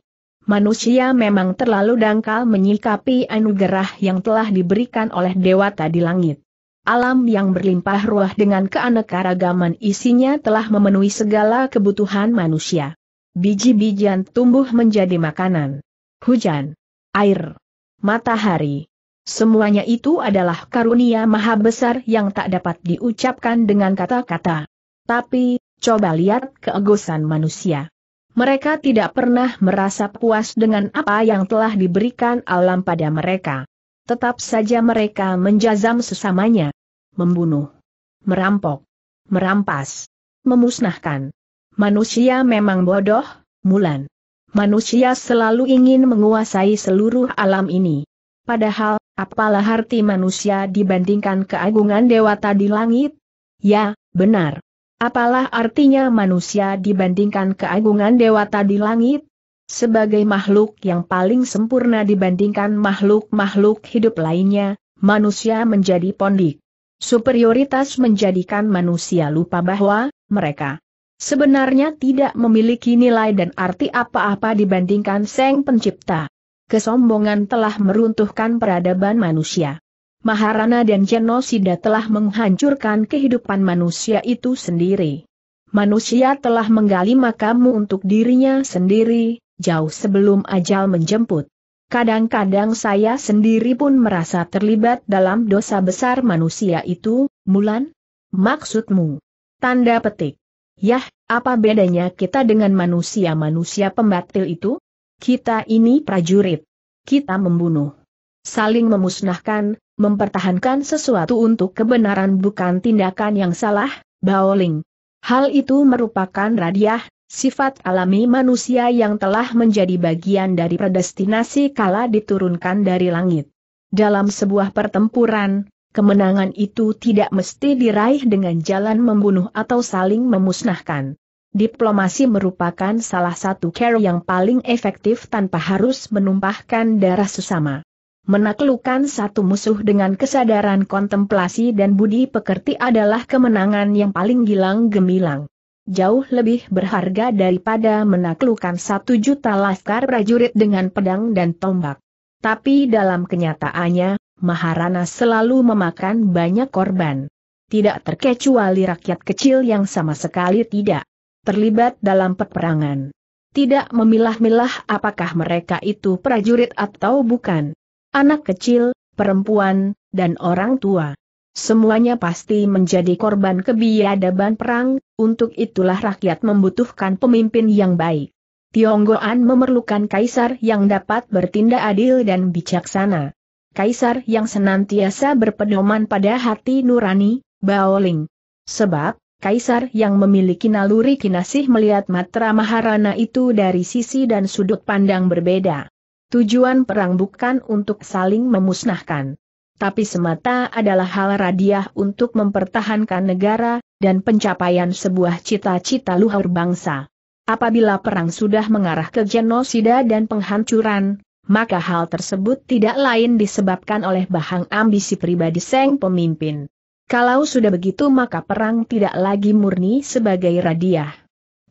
S1: Manusia memang terlalu dangkal menyikapi anugerah yang telah diberikan oleh dewata di langit alam yang berlimpah ruah dengan keanekaragaman isinya telah memenuhi segala kebutuhan manusia. Biji-bijian tumbuh menjadi makanan. Hujan, air, matahari. Semuanya itu adalah karunia maha besar yang tak dapat diucapkan dengan kata-kata. Tapi, coba lihat keegosan manusia. Mereka tidak pernah merasa puas dengan apa yang telah diberikan alam pada mereka. Tetap saja mereka menjazam sesamanya membunuh, merampok, merampas, memusnahkan. Manusia memang bodoh, Mulan. Manusia selalu ingin menguasai seluruh alam ini. Padahal, apalah arti manusia dibandingkan keagungan dewata di langit? Ya, benar. Apalah artinya manusia dibandingkan keagungan dewata di langit? Sebagai makhluk yang paling sempurna dibandingkan makhluk-makhluk hidup lainnya, manusia menjadi pondik. Superioritas menjadikan manusia lupa bahwa mereka sebenarnya tidak memiliki nilai dan arti apa-apa dibandingkan Sang Pencipta. Kesombongan telah meruntuhkan peradaban manusia. Maharana dan genosida telah menghancurkan kehidupan manusia itu sendiri. Manusia telah menggali makamu untuk dirinya sendiri, jauh sebelum ajal menjemput. Kadang-kadang saya sendiri pun merasa terlibat dalam dosa besar manusia itu, Mulan? Maksudmu? Tanda petik. Yah, apa bedanya kita dengan manusia-manusia pembatil itu? Kita ini prajurit. Kita membunuh. Saling memusnahkan, mempertahankan sesuatu untuk kebenaran bukan tindakan yang salah, Baoling. Hal itu merupakan radiah, sifat alami manusia yang telah menjadi bagian dari predestinasi kala diturunkan dari langit. Dalam sebuah pertempuran, kemenangan itu tidak mesti diraih dengan jalan membunuh atau saling memusnahkan. Diplomasi merupakan salah satu cara yang paling efektif tanpa harus menumpahkan darah sesama. Menaklukkan satu musuh dengan kesadaran kontemplasi dan budi pekerti adalah kemenangan yang paling gilang gemilang jauh lebih berharga daripada menaklukkan satu juta laskar prajurit dengan pedang dan tombak. Tapi dalam kenyataannya, Maharana selalu memakan banyak korban. Tidak terkecuali rakyat kecil yang sama sekali tidak terlibat dalam peperangan. Tidak memilah-milah apakah mereka itu prajurit atau bukan. Anak kecil, perempuan, dan orang tua. Semuanya pasti menjadi korban kebiadaban perang, untuk itulah rakyat membutuhkan pemimpin yang baik. Tionggoan memerlukan kaisar yang dapat bertindak adil dan bijaksana. Kaisar yang senantiasa berpedoman pada hati nurani, Baoling. Sebab, kaisar yang memiliki naluri kinasih melihat Matra Maharana itu dari sisi dan sudut pandang berbeda. Tujuan perang bukan untuk saling memusnahkan. Tapi semata adalah hal radiah untuk mempertahankan negara, dan pencapaian sebuah cita-cita luhur bangsa. Apabila perang sudah mengarah ke genosida dan penghancuran, maka hal tersebut tidak lain disebabkan oleh bahang ambisi pribadi Seng pemimpin. Kalau sudah begitu maka perang tidak lagi murni sebagai radiah.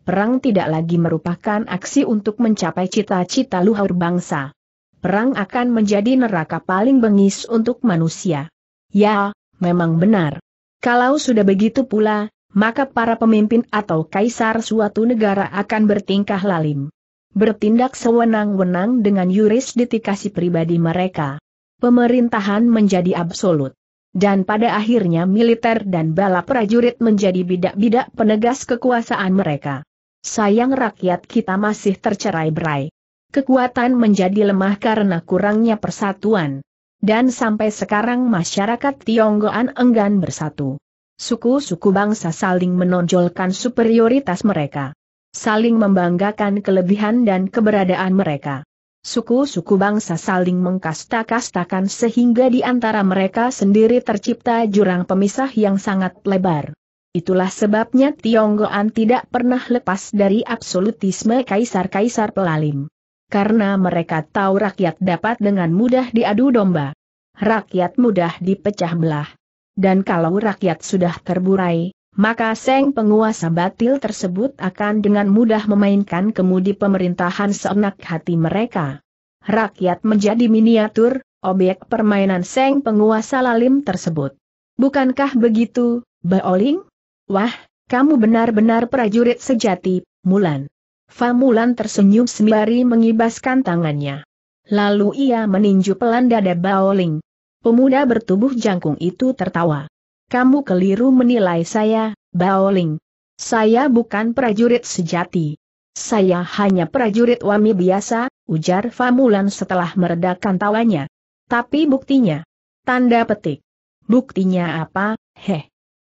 S1: Perang tidak lagi merupakan aksi untuk mencapai cita-cita luhur bangsa. Perang akan menjadi neraka paling bengis untuk manusia. Ya, memang benar. Kalau sudah begitu pula, maka para pemimpin atau kaisar suatu negara akan bertingkah lalim. Bertindak sewenang-wenang dengan yurisdikasi pribadi mereka. Pemerintahan menjadi absolut. Dan pada akhirnya militer dan bala prajurit menjadi bidak-bidak penegas kekuasaan mereka. Sayang rakyat kita masih tercerai-berai. Kekuatan menjadi lemah karena kurangnya persatuan. Dan sampai sekarang masyarakat Tionggoan enggan bersatu. Suku-suku bangsa saling menonjolkan superioritas mereka. Saling membanggakan kelebihan dan keberadaan mereka. Suku-suku bangsa saling mengkasta-kastakan sehingga di antara mereka sendiri tercipta jurang pemisah yang sangat lebar. Itulah sebabnya Tionggoan tidak pernah lepas dari absolutisme kaisar-kaisar pelalim. Karena mereka tahu rakyat dapat dengan mudah diadu domba. Rakyat mudah dipecah belah. Dan kalau rakyat sudah terburai, maka seng penguasa batil tersebut akan dengan mudah memainkan kemudi pemerintahan seenak hati mereka. Rakyat menjadi miniatur, objek permainan seng penguasa lalim tersebut. Bukankah begitu, Baoling? Wah, kamu benar-benar prajurit sejati, Mulan. Famulan tersenyum sembari mengibaskan tangannya. Lalu ia meninju pelan dada Baoling. Pemuda bertubuh jangkung itu tertawa. Kamu keliru menilai saya, Baoling. Saya bukan prajurit sejati. Saya hanya prajurit wami biasa, ujar Famulan setelah meredakan tawanya. Tapi buktinya. Tanda petik. Buktinya apa, heh.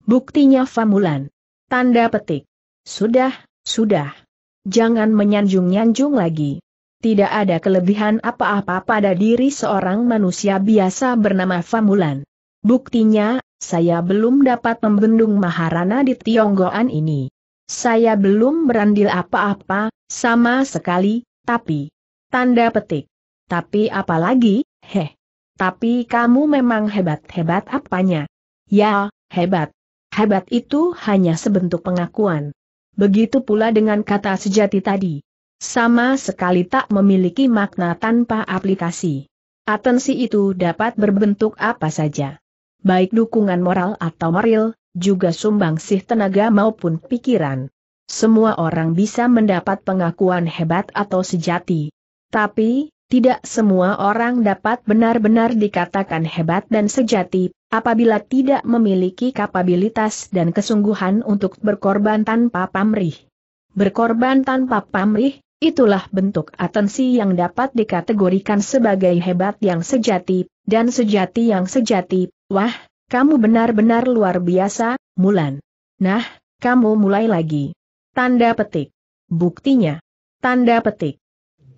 S1: Buktinya Famulan. Tanda petik. Sudah, sudah. Jangan menyanjung-nyanjung lagi tidak ada kelebihan apa-apa pada diri seorang manusia biasa bernama Famulan. Buktinya, saya belum dapat membendung Maharana di Tionggoan ini. Saya belum berandil apa-apa, sama sekali, tapi... Tanda petik. Tapi apalagi, heh. Tapi kamu memang hebat-hebat apanya? Ya, hebat. Hebat itu hanya sebentuk pengakuan. Begitu pula dengan kata sejati tadi sama sekali tak memiliki makna tanpa aplikasi. Atensi itu dapat berbentuk apa saja. Baik dukungan moral atau moral, juga sumbangsih tenaga maupun pikiran. Semua orang bisa mendapat pengakuan hebat atau sejati. Tapi, tidak semua orang dapat benar-benar dikatakan hebat dan sejati, apabila tidak memiliki kapabilitas dan kesungguhan untuk berkorban tanpa pamrih. Berkorban tanpa pamrih, Itulah bentuk atensi yang dapat dikategorikan sebagai hebat yang sejati, dan sejati yang sejati, wah, kamu benar-benar luar biasa, Mulan. Nah, kamu mulai lagi. Tanda petik. Buktinya. Tanda petik.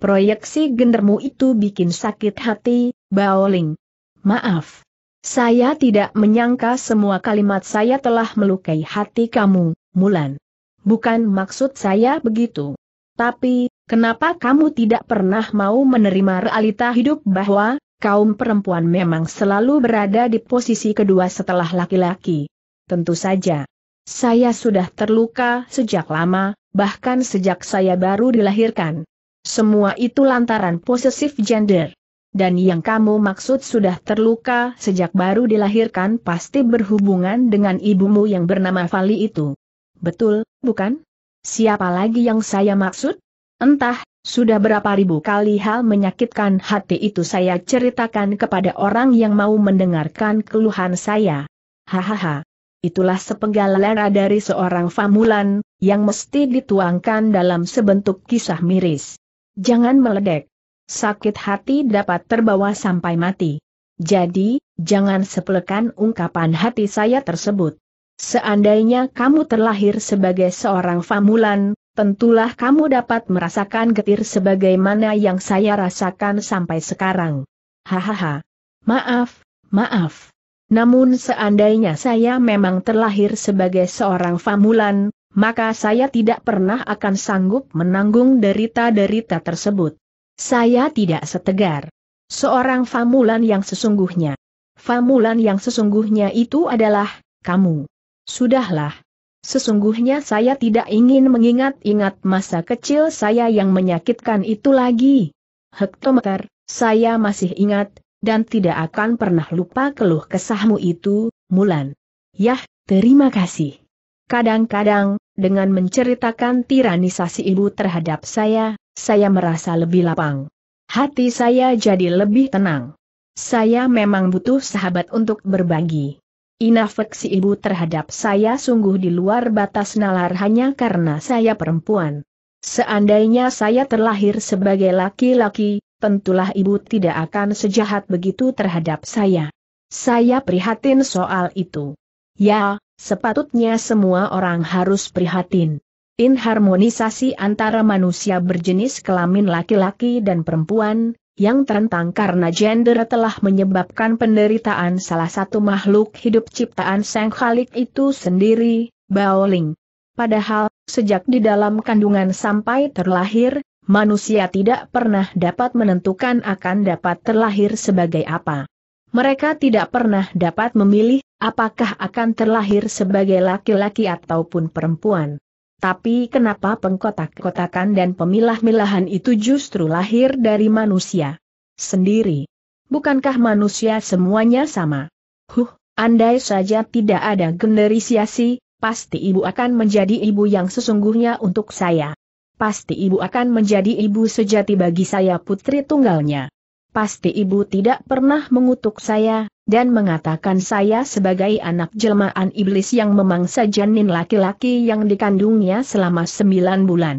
S1: Proyeksi gendermu itu bikin sakit hati, Baoling. Maaf. Saya tidak menyangka semua kalimat saya telah melukai hati kamu, Mulan. Bukan maksud saya begitu. Tapi, kenapa kamu tidak pernah mau menerima realita hidup bahwa, kaum perempuan memang selalu berada di posisi kedua setelah laki-laki? Tentu saja. Saya sudah terluka sejak lama, bahkan sejak saya baru dilahirkan. Semua itu lantaran posesif gender. Dan yang kamu maksud sudah terluka sejak baru dilahirkan pasti berhubungan dengan ibumu yang bernama Fali itu. Betul, bukan? Siapa lagi yang saya maksud? Entah, sudah berapa ribu kali hal menyakitkan hati itu saya ceritakan kepada orang yang mau mendengarkan keluhan saya. Hahaha. itulah sepenggal lera dari seorang famulan, yang mesti dituangkan dalam sebentuk kisah miris. Jangan meledek. Sakit hati dapat terbawa sampai mati. Jadi, jangan sepelekan ungkapan hati saya tersebut. Seandainya kamu terlahir sebagai seorang famulan, tentulah kamu dapat merasakan getir sebagaimana yang saya rasakan sampai sekarang. Hahaha. Maaf, maaf. Namun seandainya saya memang terlahir sebagai seorang famulan, maka saya tidak pernah akan sanggup menanggung derita-derita tersebut. Saya tidak setegar. Seorang famulan yang sesungguhnya. Famulan yang sesungguhnya itu adalah, kamu. Sudahlah. Sesungguhnya saya tidak ingin mengingat-ingat masa kecil saya yang menyakitkan itu lagi. Hektometer, saya masih ingat, dan tidak akan pernah lupa keluh kesahmu itu, Mulan. Yah, terima kasih. Kadang-kadang, dengan menceritakan tiranisasi ibu terhadap saya, saya merasa lebih lapang. Hati saya jadi lebih tenang. Saya memang butuh sahabat untuk berbagi. Inafeksi ibu terhadap saya sungguh di luar batas nalar hanya karena saya perempuan. Seandainya saya terlahir sebagai laki-laki, tentulah ibu tidak akan sejahat begitu terhadap saya. Saya prihatin soal itu. Ya, sepatutnya semua orang harus prihatin. Inharmonisasi antara manusia berjenis kelamin laki-laki dan perempuan, yang terentang karena gender telah menyebabkan penderitaan salah satu makhluk hidup ciptaan Sang Khalik itu sendiri, Baoling. Padahal, sejak di dalam kandungan sampai terlahir, manusia tidak pernah dapat menentukan akan dapat terlahir sebagai apa. Mereka tidak pernah dapat memilih, apakah akan terlahir sebagai laki-laki ataupun perempuan. Tapi kenapa pengkotak-kotakan dan pemilah-milahan itu justru lahir dari manusia sendiri? Bukankah manusia semuanya sama? Huh, andai saja tidak ada generisiasi, pasti ibu akan menjadi ibu yang sesungguhnya untuk saya. Pasti ibu akan menjadi ibu sejati bagi saya putri tunggalnya. Pasti ibu tidak pernah mengutuk saya, dan mengatakan saya sebagai anak jelmaan iblis yang memangsa janin laki-laki yang dikandungnya selama sembilan bulan.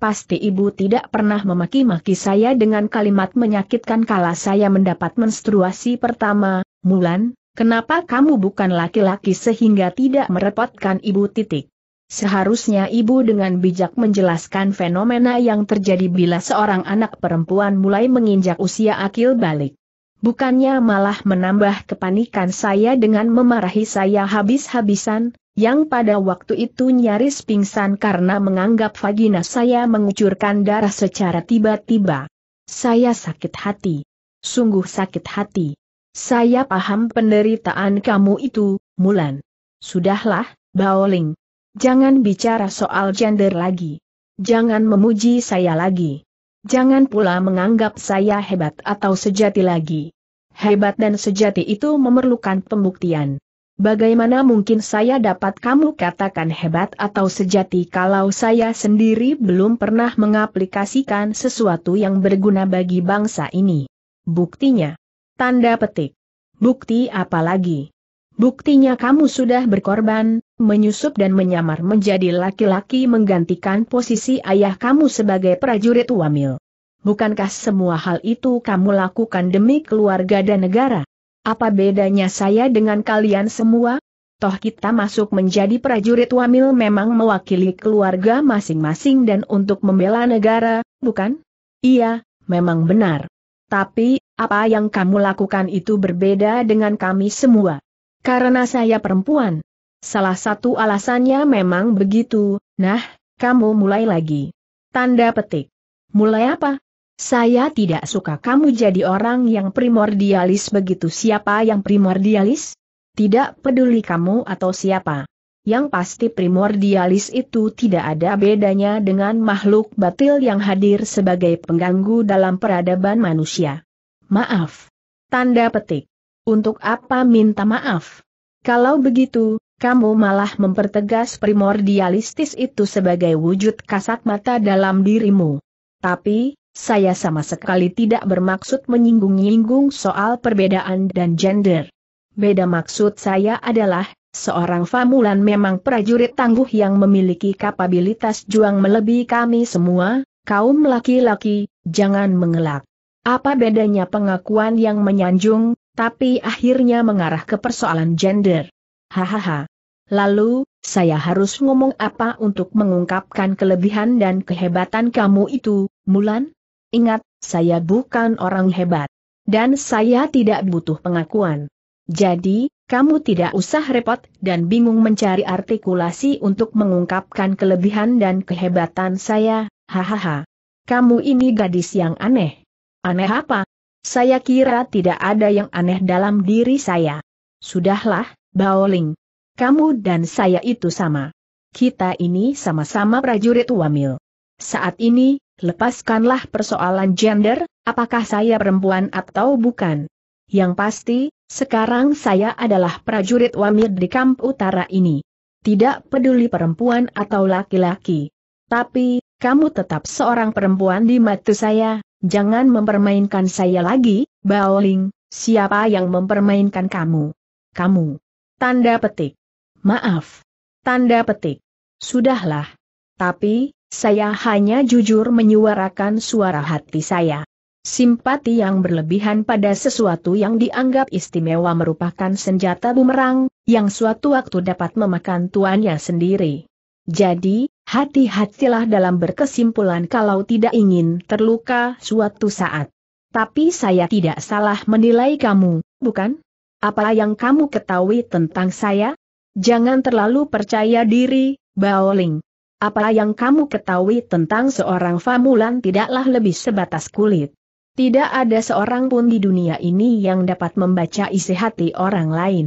S1: Pasti ibu tidak pernah memaki-maki saya dengan kalimat menyakitkan kala saya mendapat menstruasi pertama, Mulan, kenapa kamu bukan laki-laki sehingga tidak merepotkan ibu titik. Seharusnya ibu dengan bijak menjelaskan fenomena yang terjadi bila seorang anak perempuan mulai menginjak usia akil balik. Bukannya malah menambah kepanikan saya dengan memarahi saya habis-habisan, yang pada waktu itu nyaris pingsan karena menganggap vagina saya mengucurkan darah secara tiba-tiba. Saya sakit hati. Sungguh sakit hati. Saya paham penderitaan kamu itu, Mulan. Sudahlah, Baoling, Jangan bicara soal gender lagi. Jangan memuji saya lagi. Jangan pula menganggap saya hebat atau sejati lagi. Hebat dan sejati itu memerlukan pembuktian. Bagaimana mungkin saya dapat kamu katakan hebat atau sejati kalau saya sendiri belum pernah mengaplikasikan sesuatu yang berguna bagi bangsa ini? Buktinya. Tanda petik. Bukti apa lagi? Buktinya kamu sudah berkorban, menyusup dan menyamar menjadi laki-laki menggantikan posisi ayah kamu sebagai prajurit wamil. Bukankah semua hal itu kamu lakukan demi keluarga dan negara? Apa bedanya saya dengan kalian semua? Toh kita masuk menjadi prajurit wamil memang mewakili keluarga masing-masing dan untuk membela negara, bukan? Iya, memang benar. Tapi, apa yang kamu lakukan itu berbeda dengan kami semua. Karena saya perempuan. Salah satu alasannya memang begitu, nah, kamu mulai lagi. Tanda petik. Mulai apa? Saya tidak suka kamu jadi orang yang primordialis begitu siapa yang primordialis? Tidak peduli kamu atau siapa. Yang pasti primordialis itu tidak ada bedanya dengan makhluk batil yang hadir sebagai pengganggu dalam peradaban manusia. Maaf. Tanda petik. Untuk apa minta maaf? Kalau begitu, kamu malah mempertegas primordialistis itu sebagai wujud kasat mata dalam dirimu. Tapi, saya sama sekali tidak bermaksud menyinggung-nyinggung soal perbedaan dan gender. Beda maksud saya adalah, seorang Famulan memang prajurit tangguh yang memiliki kapabilitas juang melebihi kami semua, kaum laki-laki, jangan mengelak. Apa bedanya pengakuan yang menyanjung, tapi akhirnya mengarah ke persoalan gender? Hahaha. Lalu, saya harus ngomong apa untuk mengungkapkan kelebihan dan kehebatan kamu itu, Mulan? Ingat, saya bukan orang hebat. Dan saya tidak butuh pengakuan. Jadi, kamu tidak usah repot dan bingung mencari artikulasi untuk mengungkapkan kelebihan dan kehebatan saya, hahaha. Kamu ini gadis yang aneh. Aneh apa? Saya kira tidak ada yang aneh dalam diri saya. Sudahlah, Baoling. Kamu dan saya itu sama. Kita ini sama-sama prajurit wamil. Saat ini, lepaskanlah persoalan gender, apakah saya perempuan atau bukan. Yang pasti, sekarang saya adalah prajurit wamil di kamp utara ini. Tidak peduli perempuan atau laki-laki. Tapi, kamu tetap seorang perempuan di mata saya, Jangan mempermainkan saya lagi, Baoling, siapa yang mempermainkan kamu? Kamu. Tanda petik. Maaf. Tanda petik. Sudahlah. Tapi, saya hanya jujur menyuarakan suara hati saya. Simpati yang berlebihan pada sesuatu yang dianggap istimewa merupakan senjata bumerang, yang suatu waktu dapat memakan tuannya sendiri. Jadi, hati-hatilah dalam berkesimpulan kalau tidak ingin terluka suatu saat. Tapi saya tidak salah menilai kamu, bukan? Apa yang kamu ketahui tentang saya? Jangan terlalu percaya diri, Baoling. Apa yang kamu ketahui tentang seorang Famulan tidaklah lebih sebatas kulit. Tidak ada seorang pun di dunia ini yang dapat membaca isi hati orang lain.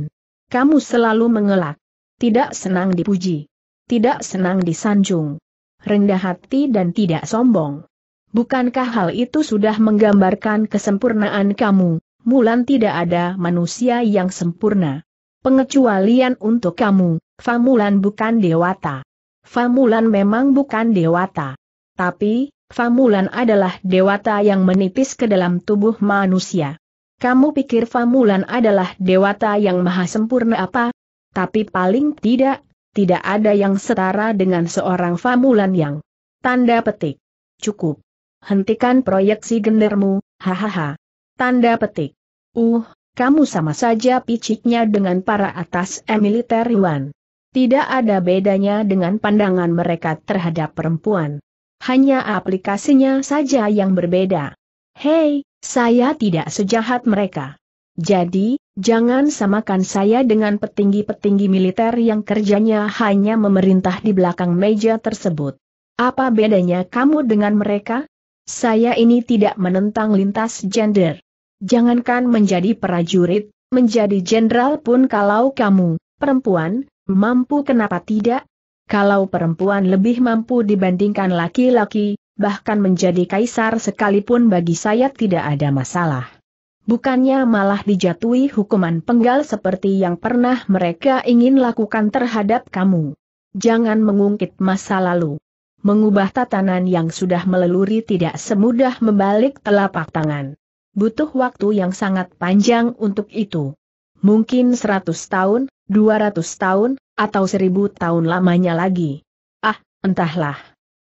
S1: Kamu selalu mengelak. Tidak senang dipuji tidak senang disanjung, rendah hati dan tidak sombong. Bukankah hal itu sudah menggambarkan kesempurnaan kamu, Mulan tidak ada manusia yang sempurna. Pengecualian untuk kamu, Famulan bukan dewata. Famulan memang bukan dewata. Tapi, Famulan adalah dewata yang menipis ke dalam tubuh manusia. Kamu pikir Famulan adalah dewata yang maha sempurna apa? Tapi paling tidak, tidak ada yang setara dengan seorang famulan yang tanda petik. Cukup. Hentikan proyeksi gendermu, hahaha. Tanda petik. Uh, kamu sama saja piciknya dengan para atas militer Yuan. Tidak ada bedanya dengan pandangan mereka terhadap perempuan. Hanya aplikasinya saja yang berbeda. Hei, saya tidak sejahat mereka. Jadi, jangan samakan saya dengan petinggi-petinggi militer yang kerjanya hanya memerintah di belakang meja tersebut. Apa bedanya kamu dengan mereka? Saya ini tidak menentang lintas gender. Jangankan menjadi prajurit, menjadi jenderal pun kalau kamu, perempuan, mampu kenapa tidak? Kalau perempuan lebih mampu dibandingkan laki-laki, bahkan menjadi kaisar sekalipun bagi saya tidak ada masalah bukannya malah dijatuhi hukuman penggal seperti yang pernah mereka ingin lakukan terhadap kamu. Jangan mengungkit masa lalu. Mengubah tatanan yang sudah meleluri tidak semudah membalik telapak tangan. Butuh waktu yang sangat panjang untuk itu. Mungkin 100 tahun, 200 tahun, atau 1000 tahun lamanya lagi. Ah, entahlah.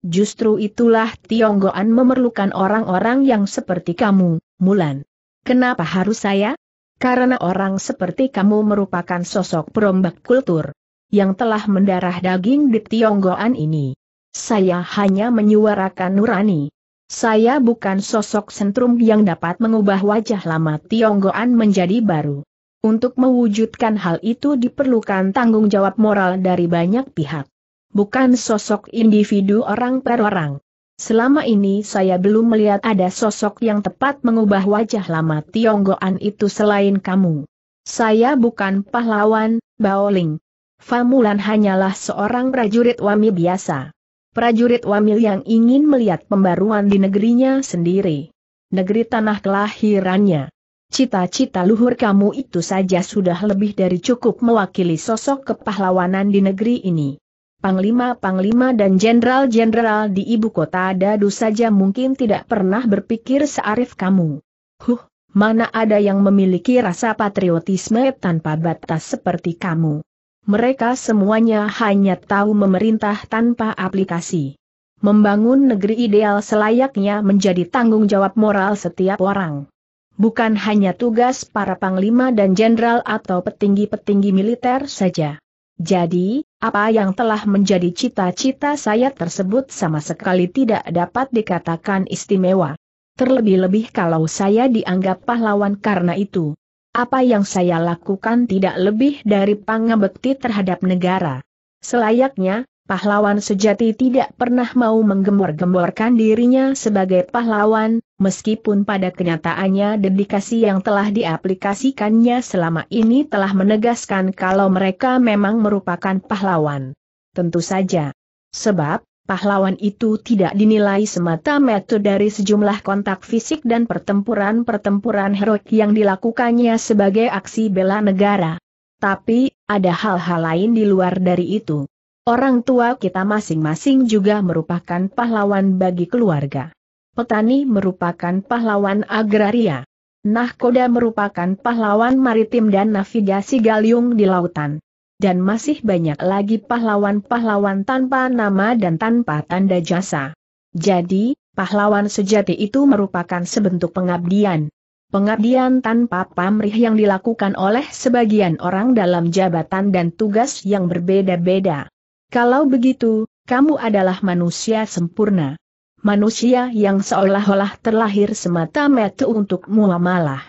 S1: Justru itulah Tionggoan memerlukan orang-orang yang seperti kamu, Mulan. Kenapa harus saya? Karena orang seperti kamu merupakan sosok perombak kultur yang telah mendarah daging di Tionggoan ini. Saya hanya menyuarakan nurani. Saya bukan sosok sentrum yang dapat mengubah wajah lama Tionggoan menjadi baru. Untuk mewujudkan hal itu diperlukan tanggung jawab moral dari banyak pihak. Bukan sosok individu orang per orang. Selama ini saya belum melihat ada sosok yang tepat mengubah wajah lama Tionggoan itu selain kamu. Saya bukan pahlawan, Baoling. Famulan hanyalah seorang prajurit wamil biasa. Prajurit wamil yang ingin melihat pembaruan di negerinya sendiri. Negeri tanah kelahirannya. Cita-cita luhur kamu itu saja sudah lebih dari cukup mewakili sosok kepahlawanan di negeri ini. Panglima-panglima dan jenderal-jenderal di ibu kota Dadu saja mungkin tidak pernah berpikir searif kamu. Huh, mana ada yang memiliki rasa patriotisme tanpa batas seperti kamu. Mereka semuanya hanya tahu memerintah tanpa aplikasi. Membangun negeri ideal selayaknya menjadi tanggung jawab moral setiap orang. Bukan hanya tugas para panglima dan jenderal atau petinggi-petinggi militer saja. Jadi, apa yang telah menjadi cita-cita saya tersebut sama sekali tidak dapat dikatakan istimewa. Terlebih-lebih kalau saya dianggap pahlawan karena itu. Apa yang saya lakukan tidak lebih dari pangabekti terhadap negara. Selayaknya, pahlawan sejati tidak pernah mau menggembor-gemborkan dirinya sebagai pahlawan, meskipun pada kenyataannya dedikasi yang telah diaplikasikannya selama ini telah menegaskan kalau mereka memang merupakan pahlawan. Tentu saja. Sebab, pahlawan itu tidak dinilai semata-mata dari sejumlah kontak fisik dan pertempuran-pertempuran heroik yang dilakukannya sebagai aksi bela negara. Tapi, ada hal-hal lain di luar dari itu. Orang tua kita masing-masing juga merupakan pahlawan bagi keluarga. Petani merupakan pahlawan agraria. Nahkoda merupakan pahlawan maritim dan navigasi galiung di lautan. Dan masih banyak lagi pahlawan-pahlawan tanpa nama dan tanpa tanda jasa. Jadi, pahlawan sejati itu merupakan sebentuk pengabdian. Pengabdian tanpa pamrih yang dilakukan oleh sebagian orang dalam jabatan dan tugas yang berbeda-beda. Kalau begitu, kamu adalah manusia sempurna. Manusia yang seolah-olah terlahir semata-mata untuk muamalah.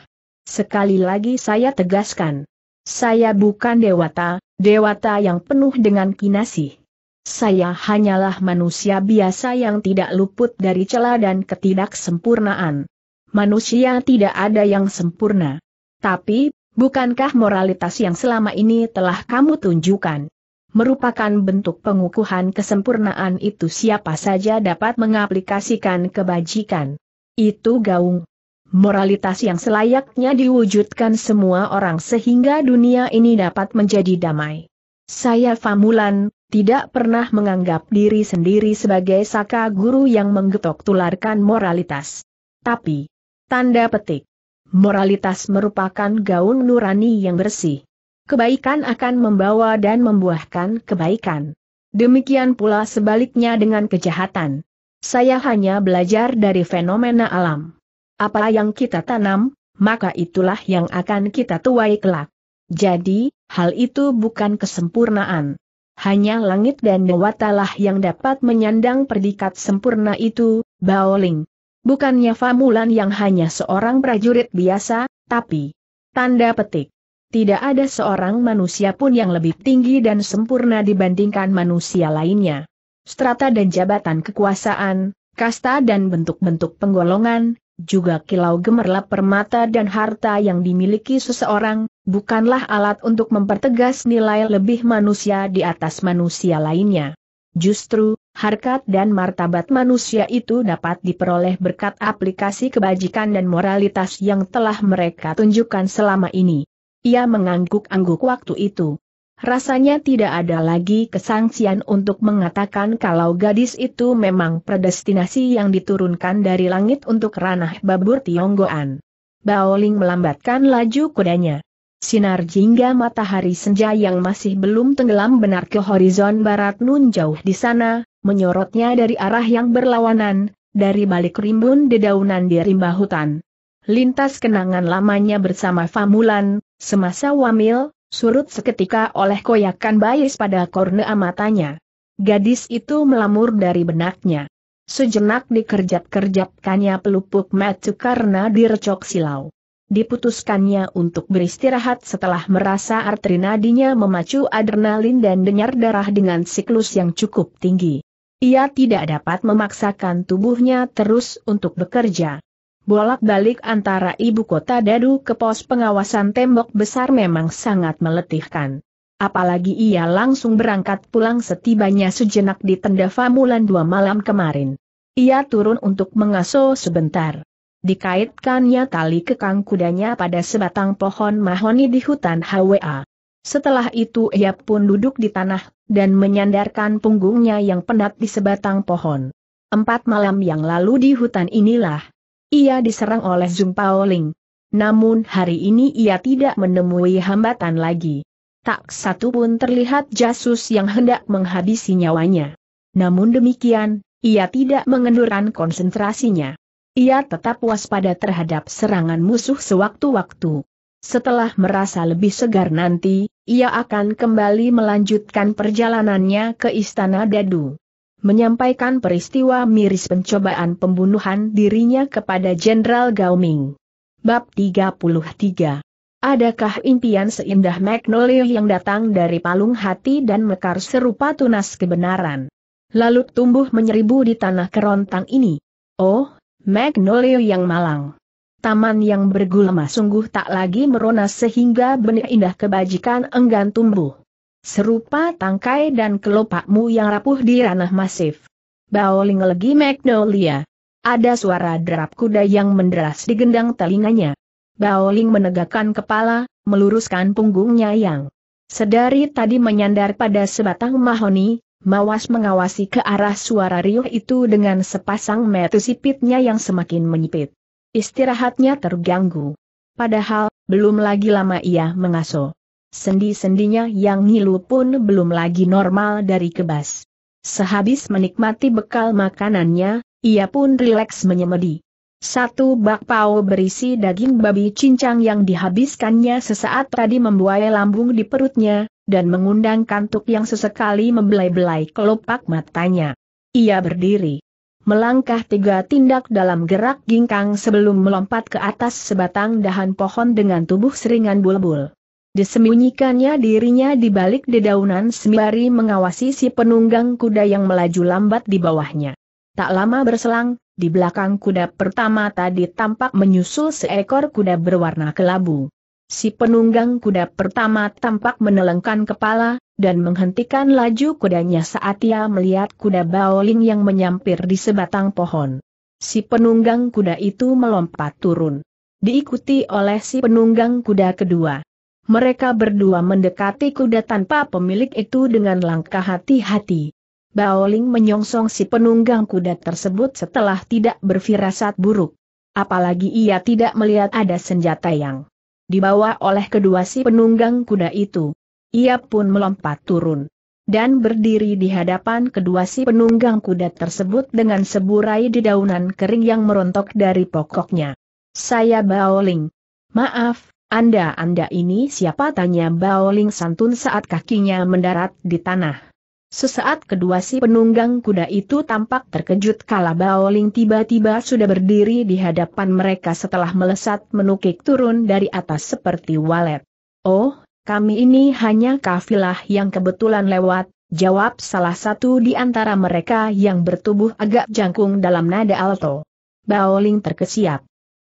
S1: Sekali lagi saya tegaskan. Saya bukan dewata, dewata yang penuh dengan kinasih. Saya hanyalah manusia biasa yang tidak luput dari celah dan ketidaksempurnaan. Manusia tidak ada yang sempurna. Tapi, bukankah moralitas yang selama ini telah kamu tunjukkan? Merupakan bentuk pengukuhan kesempurnaan itu siapa saja dapat mengaplikasikan kebajikan. Itu gaung. Moralitas yang selayaknya diwujudkan semua orang sehingga dunia ini dapat menjadi damai. Saya Famulan, tidak pernah menganggap diri sendiri sebagai saka guru yang menggetok tularkan moralitas. Tapi, tanda petik, moralitas merupakan gaun nurani yang bersih kebaikan akan membawa dan membuahkan kebaikan. Demikian pula sebaliknya dengan kejahatan. Saya hanya belajar dari fenomena alam. Apa yang kita tanam, maka itulah yang akan kita tuai kelak. Jadi, hal itu bukan kesempurnaan. Hanya langit dan dewatalah yang dapat menyandang predikat sempurna itu, Baoling. Bukannya Famulan yang hanya seorang prajurit biasa, tapi tanda petik tidak ada seorang manusia pun yang lebih tinggi dan sempurna dibandingkan manusia lainnya. Strata dan jabatan kekuasaan, kasta dan bentuk-bentuk penggolongan, juga kilau gemerlap permata dan harta yang dimiliki seseorang, bukanlah alat untuk mempertegas nilai lebih manusia di atas manusia lainnya. Justru, harkat dan martabat manusia itu dapat diperoleh berkat aplikasi kebajikan dan moralitas yang telah mereka tunjukkan selama ini. Ia mengangguk-angguk waktu itu. Rasanya tidak ada lagi kesangsian untuk mengatakan kalau gadis itu memang predestinasi yang diturunkan dari langit untuk ranah babur Tionggoan. Baoling melambatkan laju kudanya. Sinar jingga matahari senja yang masih belum tenggelam benar ke horizon barat nun jauh di sana, menyorotnya dari arah yang berlawanan, dari balik rimbun dedaunan di rimba hutan. Lintas kenangan lamanya bersama Famulan, semasa wamil, surut seketika oleh koyakan bayis pada kornea matanya. Gadis itu melamur dari benaknya. Sejenak dikerjat-kerjatkannya pelupuk mata karena direcok silau. Diputuskannya untuk beristirahat setelah merasa arteri nadinya memacu adrenalin dan denyar darah dengan siklus yang cukup tinggi. Ia tidak dapat memaksakan tubuhnya terus untuk bekerja. Bolak-balik antara ibu kota Dadu ke pos pengawasan tembok besar memang sangat meletihkan. Apalagi ia langsung berangkat pulang setibanya sejenak di tenda Famulan dua malam kemarin. Ia turun untuk mengasuh sebentar. Dikaitkannya tali kekang kudanya pada sebatang pohon mahoni di hutan HWA. Setelah itu ia pun duduk di tanah, dan menyandarkan punggungnya yang penat di sebatang pohon. Empat malam yang lalu di hutan inilah, ia diserang oleh Zung Paoling. Namun hari ini ia tidak menemui hambatan lagi. tak satu pun terlihat jasus yang hendak menghabisi nyawanya. Namun demikian, ia tidak mengendurkan konsentrasinya. Ia tetap waspada terhadap serangan musuh sewaktu-waktu. Setelah merasa lebih segar nanti, ia akan kembali melanjutkan perjalanannya ke Istana Dadu menyampaikan peristiwa miris pencobaan pembunuhan dirinya kepada Jenderal Gaoming. Bab 33 Adakah impian seindah magnolia yang datang dari palung hati dan mekar serupa tunas kebenaran? Lalu tumbuh menyeribu di tanah kerontang ini. Oh, magnolia yang malang. Taman yang bergulma sungguh tak lagi merona sehingga benih indah kebajikan enggan tumbuh serupa tangkai dan kelopakmu yang rapuh di ranah masif. Baoling legi Magnolia. Ada suara derap kuda yang menderas di gendang telinganya. Baoling menegakkan kepala, meluruskan punggungnya yang sedari tadi menyandar pada sebatang mahoni, mawas mengawasi ke arah suara riuh itu dengan sepasang mata sipitnya yang semakin menyipit. Istirahatnya terganggu. Padahal, belum lagi lama ia mengasuh. Sendi-sendinya yang ngilu pun belum lagi normal dari kebas. Sehabis menikmati bekal makanannya, ia pun rileks menyemedi. Satu bakpao berisi daging babi cincang yang dihabiskannya sesaat tadi membuai lambung di perutnya, dan mengundang kantuk yang sesekali membelai-belai kelopak matanya. Ia berdiri. Melangkah tiga tindak dalam gerak gingkang sebelum melompat ke atas sebatang dahan pohon dengan tubuh seringan bulbul. Disembunyikannya dirinya di balik dedaunan sembari mengawasi si penunggang kuda yang melaju lambat di bawahnya. Tak lama berselang, di belakang kuda pertama tadi tampak menyusul seekor kuda berwarna kelabu. Si penunggang kuda pertama tampak menelengkan kepala, dan menghentikan laju kudanya saat ia melihat kuda baoling yang menyampir di sebatang pohon. Si penunggang kuda itu melompat turun. Diikuti oleh si penunggang kuda kedua. Mereka berdua mendekati kuda tanpa pemilik itu dengan langkah hati-hati. Baoling menyongsong si penunggang kuda tersebut setelah tidak berfirasat buruk. Apalagi ia tidak melihat ada senjata yang dibawa oleh kedua si penunggang kuda itu. Ia pun melompat turun dan berdiri di hadapan kedua si penunggang kuda tersebut dengan seburai dedaunan kering yang merontok dari pokoknya. Saya Baoling. Maaf, anda-anda ini siapa tanya Baoling santun saat kakinya mendarat di tanah. Sesaat kedua si penunggang kuda itu tampak terkejut kala Baoling tiba-tiba sudah berdiri di hadapan mereka setelah melesat menukik turun dari atas seperti walet. Oh, kami ini hanya kafilah yang kebetulan lewat, jawab salah satu di antara mereka yang bertubuh agak jangkung dalam nada alto. Baoling terkesiap.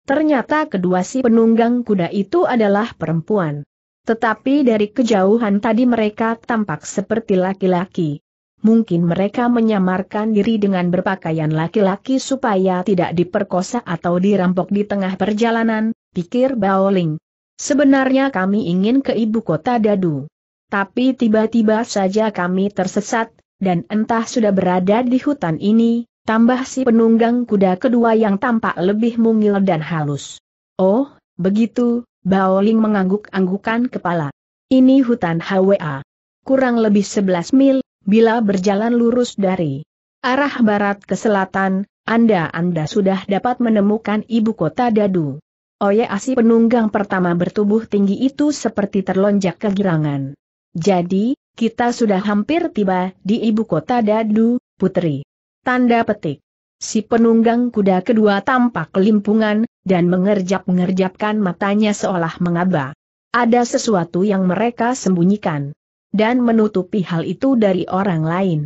S1: Ternyata kedua si penunggang kuda itu adalah perempuan. Tetapi dari kejauhan tadi mereka tampak seperti laki-laki. Mungkin mereka menyamarkan diri dengan berpakaian laki-laki supaya tidak diperkosa atau dirampok di tengah perjalanan, pikir Baoling. Sebenarnya kami ingin ke ibu kota Dadu. Tapi tiba-tiba saja kami tersesat, dan entah sudah berada di hutan ini, tambah si penunggang kuda kedua yang tampak lebih mungil dan halus. Oh, begitu, Baoling mengangguk-anggukan kepala. Ini hutan HWA. Kurang lebih 11 mil, bila berjalan lurus dari arah barat ke selatan, Anda-Anda sudah dapat menemukan ibu kota Dadu. Oye asi penunggang pertama bertubuh tinggi itu seperti terlonjak kegirangan. Jadi, kita sudah hampir tiba di ibu kota Dadu, Putri. Tanda petik. Si penunggang kuda kedua tampak kelimpungan, dan mengerjap-mengerjapkan matanya seolah mengaba. Ada sesuatu yang mereka sembunyikan. Dan menutupi hal itu dari orang lain.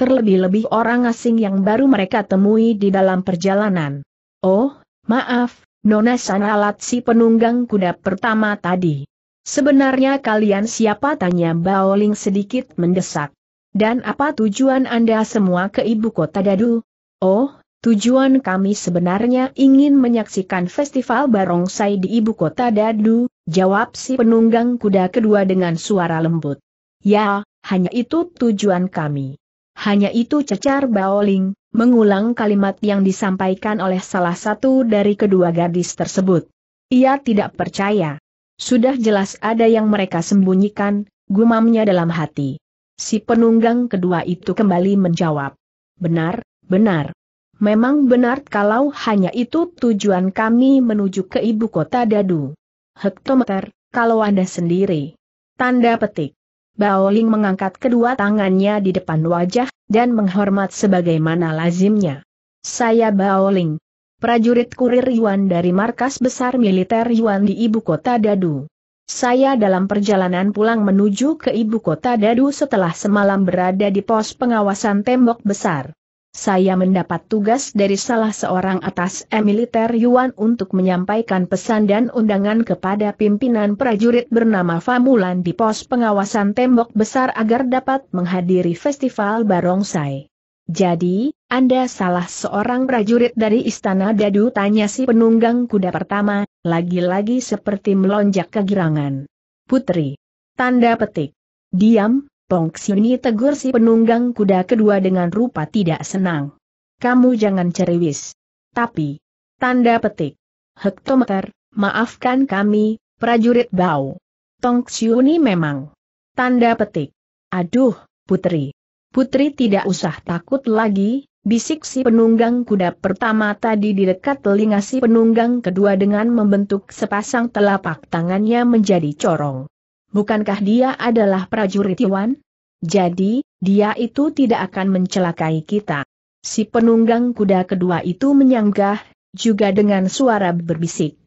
S1: Terlebih-lebih orang asing yang baru mereka temui di dalam perjalanan. Oh, maaf, Nona Sanalat si penunggang kuda pertama tadi. Sebenarnya kalian siapa tanya Baoling sedikit mendesak. Dan apa tujuan Anda semua ke ibu kota Dadu? Oh, tujuan kami sebenarnya ingin menyaksikan festival barongsai di ibu kota Dadu, jawab si penunggang kuda kedua dengan suara lembut. Ya, hanya itu tujuan kami. Hanya itu cecar Baoling, mengulang kalimat yang disampaikan oleh salah satu dari kedua gadis tersebut. Ia tidak percaya. Sudah jelas ada yang mereka sembunyikan, gumamnya dalam hati. Si penunggang kedua itu kembali menjawab. Benar, benar. Memang benar kalau hanya itu tujuan kami menuju ke ibu kota Dadu. Hektometer, kalau Anda sendiri. Tanda petik. Baoling mengangkat kedua tangannya di depan wajah, dan menghormat sebagaimana lazimnya. Saya Baoling. Prajurit kurir Yuan dari markas besar militer Yuan di ibu kota Dadu. Saya dalam perjalanan pulang menuju ke ibu kota Dadu setelah semalam berada di pos pengawasan tembok besar. Saya mendapat tugas dari salah seorang atas militer Yuan untuk menyampaikan pesan dan undangan kepada pimpinan prajurit bernama Famulan di pos pengawasan tembok besar agar dapat menghadiri festival barongsai. Jadi, Anda salah seorang prajurit dari istana Dadu tanya si penunggang kuda pertama, lagi-lagi seperti melonjak kegirangan. Putri. Tanda petik. Diam, Pongxiuni tegur si penunggang kuda kedua dengan rupa tidak senang. Kamu jangan ceriwis. Tapi. Tanda petik. Hektometer, maafkan kami, prajurit bau. Tong Xiuni memang. Tanda petik. Aduh, putri. Putri tidak usah takut lagi, bisik si penunggang kuda pertama tadi di dekat telinga si penunggang kedua dengan membentuk sepasang telapak tangannya menjadi corong. Bukankah dia adalah prajurit Iwan? Jadi, dia itu tidak akan mencelakai kita. Si penunggang kuda kedua itu menyanggah, juga dengan suara berbisik.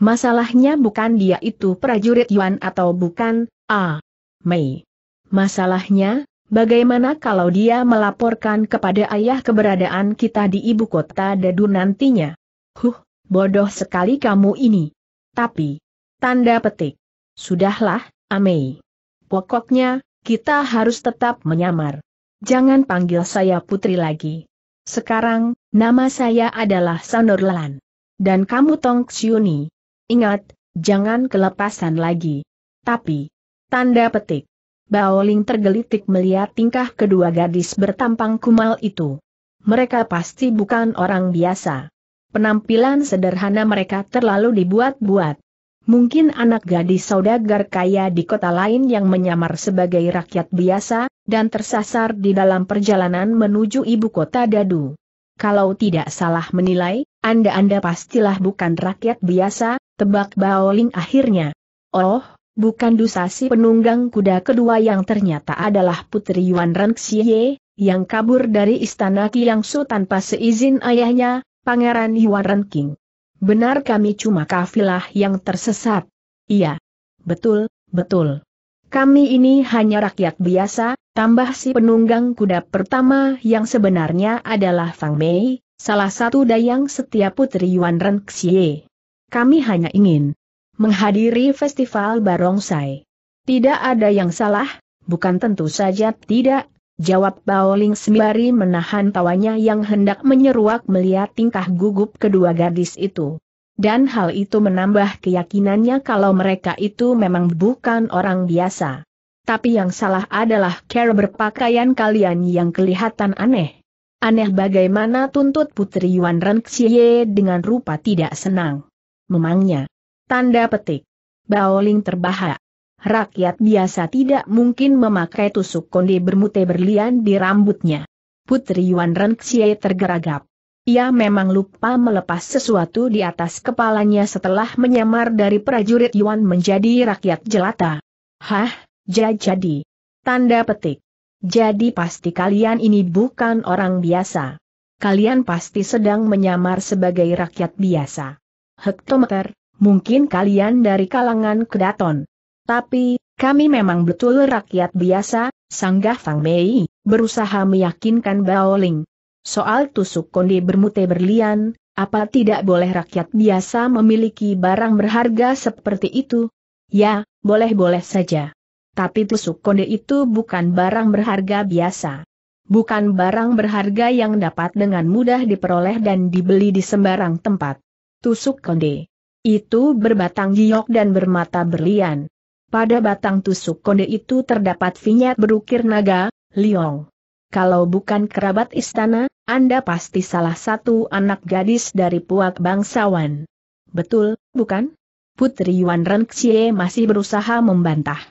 S1: Masalahnya bukan dia itu prajurit Yuan atau bukan, ah, Mei. Masalahnya, Bagaimana kalau dia melaporkan kepada ayah keberadaan kita di ibu kota Dadu nantinya? Huh, bodoh sekali kamu ini. Tapi, tanda petik. Sudahlah, Amei. Pokoknya, kita harus tetap menyamar. Jangan panggil saya putri lagi. Sekarang, nama saya adalah Sanurlan. Dan kamu Tong Xiuni. Ingat, jangan kelepasan lagi. Tapi, tanda petik. Baoling tergelitik melihat tingkah kedua gadis bertampang kumal itu. Mereka pasti bukan orang biasa. Penampilan sederhana mereka terlalu dibuat-buat. Mungkin anak gadis saudagar kaya di kota lain yang menyamar sebagai rakyat biasa, dan tersasar di dalam perjalanan menuju ibu kota Dadu. Kalau tidak salah menilai, Anda-Anda pastilah bukan rakyat biasa, tebak Baoling akhirnya. Oh, Bukan dosa si penunggang kuda kedua yang ternyata adalah Putri Yuan Renxie, yang kabur dari istana Kiangsu tanpa seizin ayahnya, Pangeran Yuan Renking. Benar kami cuma kafilah yang tersesat. Iya. Betul, betul. Kami ini hanya rakyat biasa, tambah si penunggang kuda pertama yang sebenarnya adalah Fang Mei, salah satu dayang setia Putri Yuan Renxie. Kami hanya ingin menghadiri festival barongsai. Tidak ada yang salah, bukan tentu saja tidak, jawab Baoling sembari menahan tawanya yang hendak menyeruak melihat tingkah gugup kedua gadis itu. Dan hal itu menambah keyakinannya kalau mereka itu memang bukan orang biasa. Tapi yang salah adalah cara berpakaian kalian yang kelihatan aneh. Aneh bagaimana tuntut Putri Yuan Renxie dengan rupa tidak senang. Memangnya, Tanda petik. Baoling terbahak. Rakyat biasa tidak mungkin memakai tusuk konde bermute berlian di rambutnya. Putri Yuan Renxie tergeragap. Ia memang lupa melepas sesuatu di atas kepalanya setelah menyamar dari prajurit Yuan menjadi rakyat jelata. Hah, jadi. Tanda petik. Jadi pasti kalian ini bukan orang biasa. Kalian pasti sedang menyamar sebagai rakyat biasa. Hektometer, mungkin kalian dari kalangan kedaton. Tapi, kami memang betul rakyat biasa, sanggah Fang Mei, berusaha meyakinkan Baoling. Soal tusuk konde bermute berlian, apa tidak boleh rakyat biasa memiliki barang berharga seperti itu? Ya, boleh-boleh saja. Tapi tusuk konde itu bukan barang berharga biasa. Bukan barang berharga yang dapat dengan mudah diperoleh dan dibeli di sembarang tempat. Tusuk konde itu berbatang giok dan bermata berlian. Pada batang tusuk konde itu terdapat vinyet berukir naga, liong. Kalau bukan kerabat istana, Anda pasti salah satu anak gadis dari puak bangsawan. Betul, bukan? Putri Yuan Renxie masih berusaha membantah.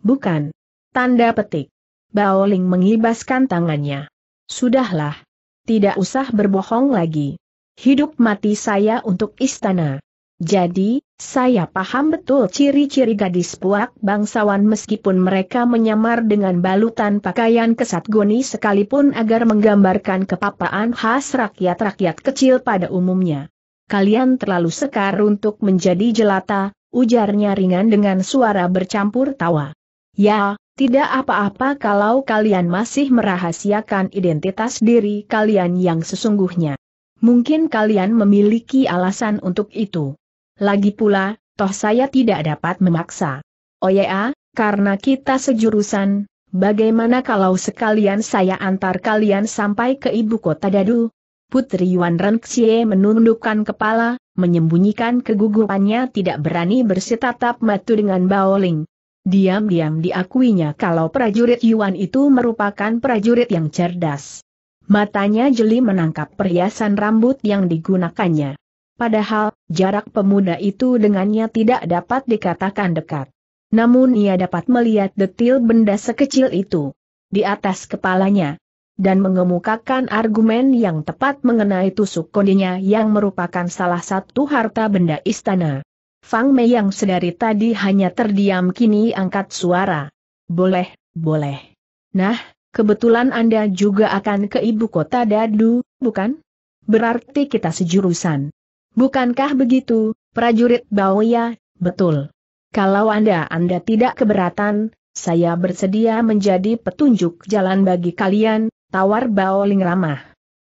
S1: Bukan. Tanda petik. Baoling mengibaskan tangannya. Sudahlah. Tidak usah berbohong lagi. Hidup mati saya untuk istana. Jadi, saya paham betul ciri-ciri gadis puak bangsawan meskipun mereka menyamar dengan balutan pakaian kesat goni sekalipun agar menggambarkan kepapaan khas rakyat-rakyat kecil pada umumnya. Kalian terlalu sekar untuk menjadi jelata, ujarnya ringan dengan suara bercampur tawa. Ya, tidak apa-apa kalau kalian masih merahasiakan identitas diri kalian yang sesungguhnya. Mungkin kalian memiliki alasan untuk itu. Lagi pula, toh saya tidak dapat memaksa. Oh ya, karena kita sejurusan, bagaimana kalau sekalian saya antar kalian sampai ke ibu kota Dadu? Putri Yuan Renxie menundukkan kepala, menyembunyikan kegugupannya tidak berani bersitatap matu dengan Baoling. Diam-diam diakuinya kalau prajurit Yuan itu merupakan prajurit yang cerdas. Matanya jeli menangkap perhiasan rambut yang digunakannya. Padahal, jarak pemuda itu dengannya tidak dapat dikatakan dekat. Namun ia dapat melihat detil benda sekecil itu di atas kepalanya, dan mengemukakan argumen yang tepat mengenai tusuk kondinya yang merupakan salah satu harta benda istana. Fang Mei yang sedari tadi hanya terdiam kini angkat suara. Boleh, boleh. Nah, Kebetulan Anda juga akan ke ibu kota Dadu, bukan? Berarti kita sejurusan. Bukankah begitu, prajurit Baoya? Betul. Kalau Anda Anda tidak keberatan, saya bersedia menjadi petunjuk jalan bagi kalian, tawar Baoling ramah.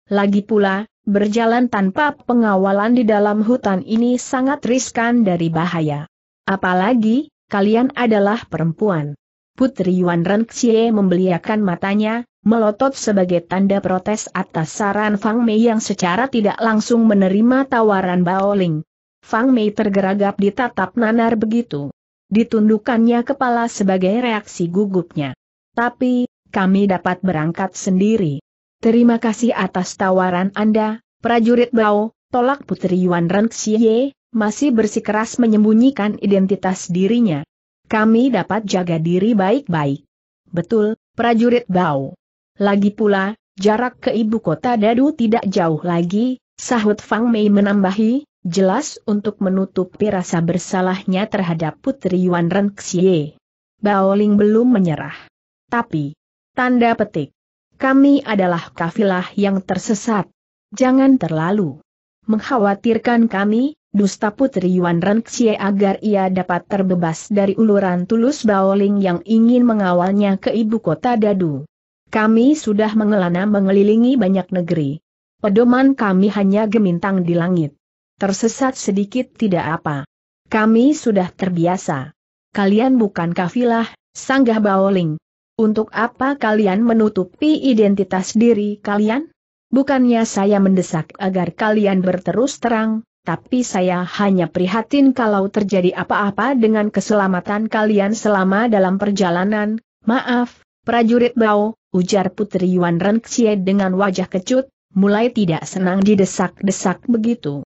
S1: Lagi pula, berjalan tanpa pengawalan di dalam hutan ini sangat riskan dari bahaya. Apalagi, kalian adalah perempuan. Putri Yuan Renxie membeliakan matanya, melotot sebagai tanda protes atas saran Fang Mei yang secara tidak langsung menerima tawaran Baoling. Fang Mei tergeragap ditatap nanar begitu. Ditundukkannya kepala sebagai reaksi gugupnya. Tapi, kami dapat berangkat sendiri. Terima kasih atas tawaran Anda, prajurit Bao, tolak Putri Yuan Renxie, masih bersikeras menyembunyikan identitas dirinya. Kami dapat jaga diri baik-baik. Betul, prajurit Bau. Lagi pula, jarak ke ibu kota Dadu tidak jauh lagi, sahut Fang Mei menambahi, jelas untuk menutupi rasa bersalahnya terhadap Putri Yuan Renxie. Ling belum menyerah. Tapi, tanda petik, kami adalah kafilah yang tersesat. Jangan terlalu mengkhawatirkan kami, dusta Putri Yuan Renxie agar ia dapat terbebas dari uluran tulus Baoling yang ingin mengawalnya ke ibu kota Dadu. Kami sudah mengelana mengelilingi banyak negeri. Pedoman kami hanya gemintang di langit. Tersesat sedikit tidak apa. Kami sudah terbiasa. Kalian bukan kafilah, sanggah Baoling. Untuk apa kalian menutupi identitas diri kalian? Bukannya saya mendesak agar kalian berterus terang, tapi saya hanya prihatin kalau terjadi apa-apa dengan keselamatan kalian selama dalam perjalanan. Maaf, prajurit Bao, ujar Putri Yuan Renxie dengan wajah kecut, mulai tidak senang didesak-desak begitu.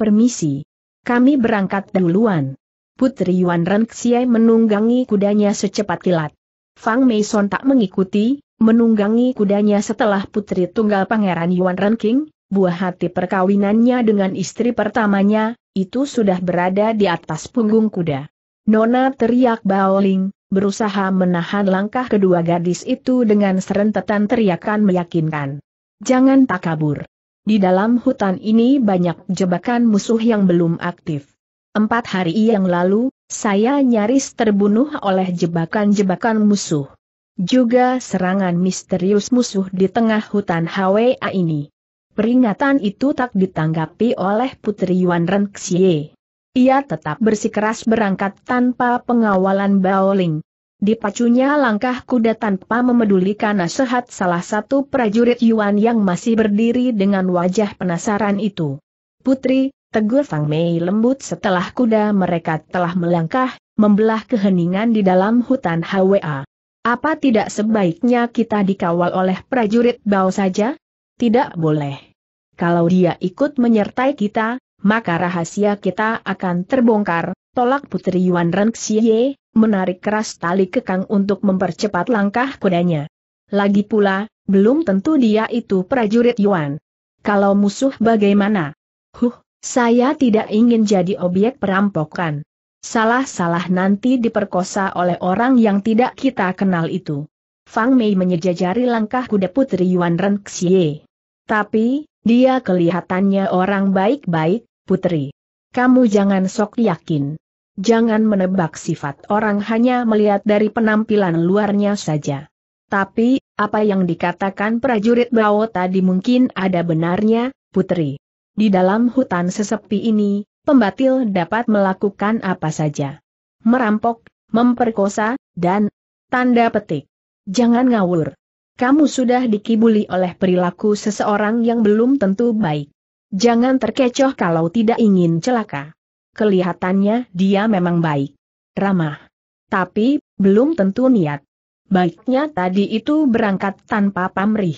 S1: Permisi. Kami berangkat duluan. Putri Yuan Renxie menunggangi kudanya secepat kilat. Fang Mei tak mengikuti, menunggangi kudanya setelah putri tunggal Pangeran Yuan Renking, buah hati perkawinannya dengan istri pertamanya, itu sudah berada di atas punggung kuda. Nona teriak Baoling, berusaha menahan langkah kedua gadis itu dengan serentetan teriakan meyakinkan. Jangan tak kabur. Di dalam hutan ini banyak jebakan musuh yang belum aktif. Empat hari yang lalu, saya nyaris terbunuh oleh jebakan-jebakan musuh. Juga serangan misterius musuh di tengah hutan HWA ini. Peringatan itu tak ditanggapi oleh Putri Yuan Renxie. Ia tetap bersikeras berangkat tanpa pengawalan Baoling. Dipacunya langkah kuda tanpa memedulikan nasihat salah satu prajurit Yuan yang masih berdiri dengan wajah penasaran itu. Putri, tegur Fang Mei lembut setelah kuda mereka telah melangkah, membelah keheningan di dalam hutan HWA. Apa tidak sebaiknya kita dikawal oleh prajurit Bao saja? Tidak boleh. Kalau dia ikut menyertai kita, maka rahasia kita akan terbongkar, tolak Putri Yuan Renxie, menarik keras tali kekang untuk mempercepat langkah kudanya. Lagi pula, belum tentu dia itu prajurit Yuan. Kalau musuh bagaimana? Huh, saya tidak ingin jadi objek perampokan. Salah-salah nanti diperkosa oleh orang yang tidak kita kenal itu. Fang Mei menyejajari langkah kuda putri Yuan Ren Xie. Tapi, dia kelihatannya orang baik-baik, putri. Kamu jangan sok yakin. Jangan menebak sifat orang hanya melihat dari penampilan luarnya saja. Tapi, apa yang dikatakan prajurit Bao tadi mungkin ada benarnya, putri. Di dalam hutan sesepi ini, pembatil dapat melakukan apa saja. Merampok, memperkosa, dan tanda petik. Jangan ngawur. Kamu sudah dikibuli oleh perilaku seseorang yang belum tentu baik. Jangan terkecoh kalau tidak ingin celaka. Kelihatannya dia memang baik. Ramah. Tapi, belum tentu niat. Baiknya tadi itu berangkat tanpa pamrih.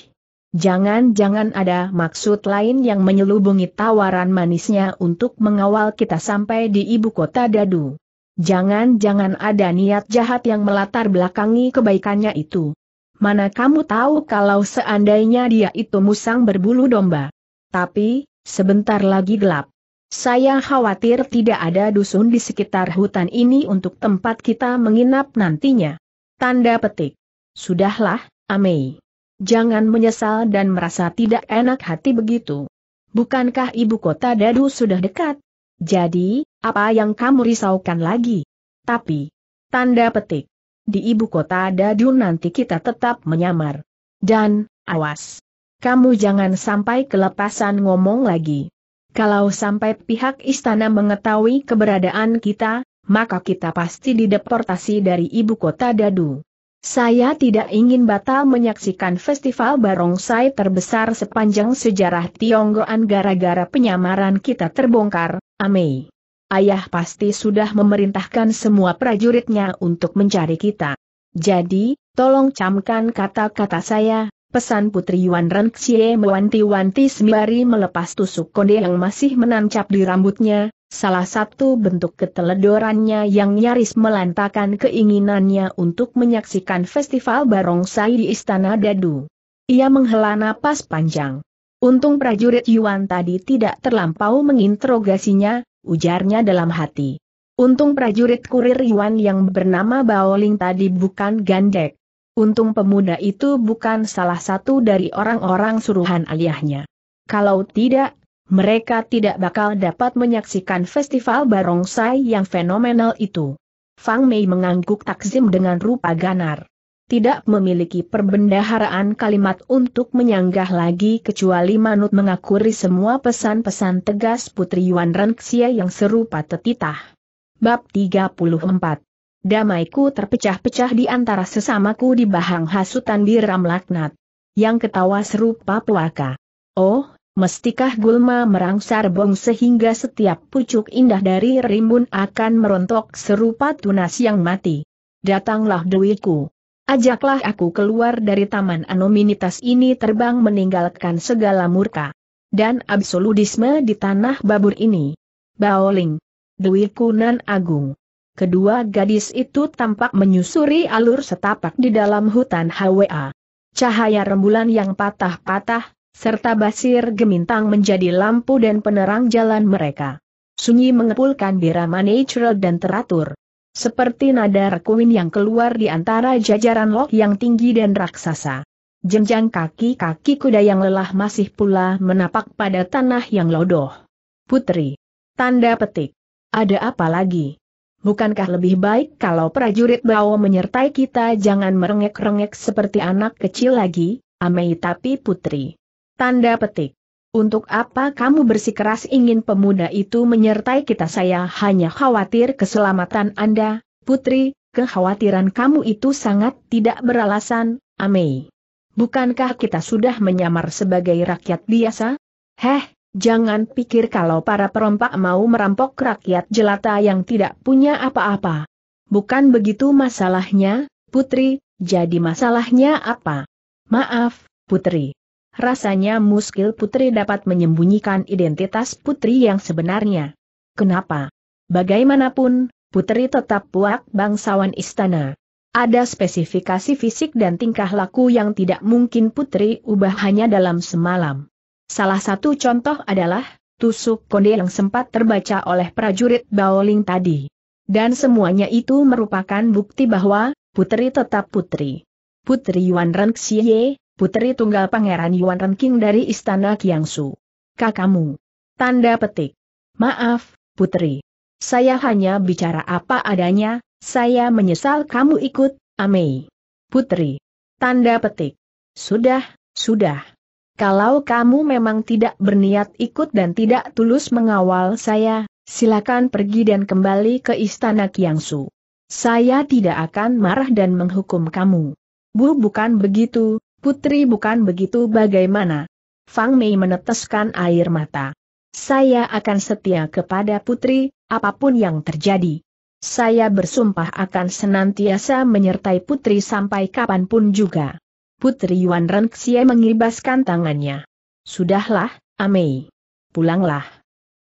S1: Jangan-jangan ada maksud lain yang menyelubungi tawaran manisnya untuk mengawal kita sampai di ibu kota Dadu. Jangan-jangan ada niat jahat yang melatar belakangi kebaikannya itu. Mana kamu tahu kalau seandainya dia itu musang berbulu domba. Tapi, sebentar lagi gelap. Saya khawatir tidak ada dusun di sekitar hutan ini untuk tempat kita menginap nantinya. Tanda petik. Sudahlah, Amei. Jangan menyesal dan merasa tidak enak hati begitu. Bukankah ibu kota Dadu sudah dekat? Jadi, apa yang kamu risaukan lagi? Tapi, tanda petik, di ibu kota Dadu nanti kita tetap menyamar. Dan, awas. Kamu jangan sampai kelepasan ngomong lagi. Kalau sampai pihak istana mengetahui keberadaan kita, maka kita pasti dideportasi dari ibu kota Dadu. Saya tidak ingin batal menyaksikan festival barongsai terbesar sepanjang sejarah Tionggoan gara-gara penyamaran kita terbongkar, Amei. Ayah pasti sudah memerintahkan semua prajuritnya untuk mencari kita. Jadi, tolong camkan kata-kata saya, pesan Putri Yuan Renxie mewanti-wanti sembari melepas tusuk konde yang masih menancap di rambutnya, Salah satu bentuk keteledorannya yang nyaris melantakan keinginannya untuk menyaksikan festival barongsai di Istana Dadu. Ia menghela napas panjang. Untung prajurit Yuan tadi tidak terlampau menginterogasinya, ujarnya dalam hati. Untung prajurit kurir Yuan yang bernama Baoling tadi bukan gandek. Untung pemuda itu bukan salah satu dari orang-orang suruhan ayahnya. Kalau tidak, mereka tidak bakal dapat menyaksikan festival barongsai yang fenomenal itu. Fang Mei mengangguk takzim dengan rupa ganar. Tidak memiliki perbendaharaan kalimat untuk menyanggah lagi kecuali manut mengakuri semua pesan-pesan tegas Putri Yuan Renxia yang serupa tetitah. Bab 34 Damaiku terpecah-pecah di antara sesamaku di bahang hasutan di Ramlaknat. Yang ketawa serupa puaka. Oh, Mestikah gulma merangsar bong sehingga setiap pucuk indah dari rimbun akan merontok serupa tunas yang mati. Datanglah duitku. Ajaklah aku keluar dari taman anominitas ini terbang meninggalkan segala murka. Dan absolutisme di tanah babur ini. Baoling. Duitku nan agung. Kedua gadis itu tampak menyusuri alur setapak di dalam hutan HWA. Cahaya rembulan yang patah-patah, serta basir gemintang menjadi lampu dan penerang jalan mereka. Sunyi mengepulkan birama natural dan teratur. Seperti nada rekuin yang keluar di antara jajaran lok yang tinggi dan raksasa. Jenjang kaki-kaki kuda yang lelah masih pula menapak pada tanah yang lodoh. Putri. Tanda petik. Ada apa lagi? Bukankah lebih baik kalau prajurit bawa menyertai kita jangan merengek-rengek seperti anak kecil lagi, Amei tapi putri. Tanda petik. Untuk apa kamu bersikeras ingin pemuda itu menyertai kita saya hanya khawatir keselamatan Anda, putri, kekhawatiran kamu itu sangat tidak beralasan, Amei. Bukankah kita sudah menyamar sebagai rakyat biasa? Heh, jangan pikir kalau para perompak mau merampok rakyat jelata yang tidak punya apa-apa. Bukan begitu masalahnya, putri, jadi masalahnya apa? Maaf, putri. Rasanya muskil putri dapat menyembunyikan identitas putri yang sebenarnya. Kenapa? Bagaimanapun, putri tetap puak bangsawan istana. Ada spesifikasi fisik dan tingkah laku yang tidak mungkin putri ubah hanya dalam semalam. Salah satu contoh adalah, tusuk konde yang sempat terbaca oleh prajurit Baoling tadi. Dan semuanya itu merupakan bukti bahwa, putri tetap putri. Putri Yuan Ren Putri tunggal pangeran Yuan Ren King dari istana Kiangsu. Kakamu. Tanda petik. Maaf, putri. Saya hanya bicara apa adanya, saya menyesal kamu ikut, Amei. Putri. Tanda petik. Sudah, sudah. Kalau kamu memang tidak berniat ikut dan tidak tulus mengawal saya, silakan pergi dan kembali ke istana Kiangsu. Saya tidak akan marah dan menghukum kamu. Bu bukan begitu, putri bukan begitu bagaimana? Fang Mei meneteskan air mata. Saya akan setia kepada putri, apa pun yang terjadi. Saya bersumpah akan senantiasa menyertai putri sampai kapan pun juga. Putri Yuan Renxie mengibaskan tangannya. Sudahlah, Amei. Pulanglah.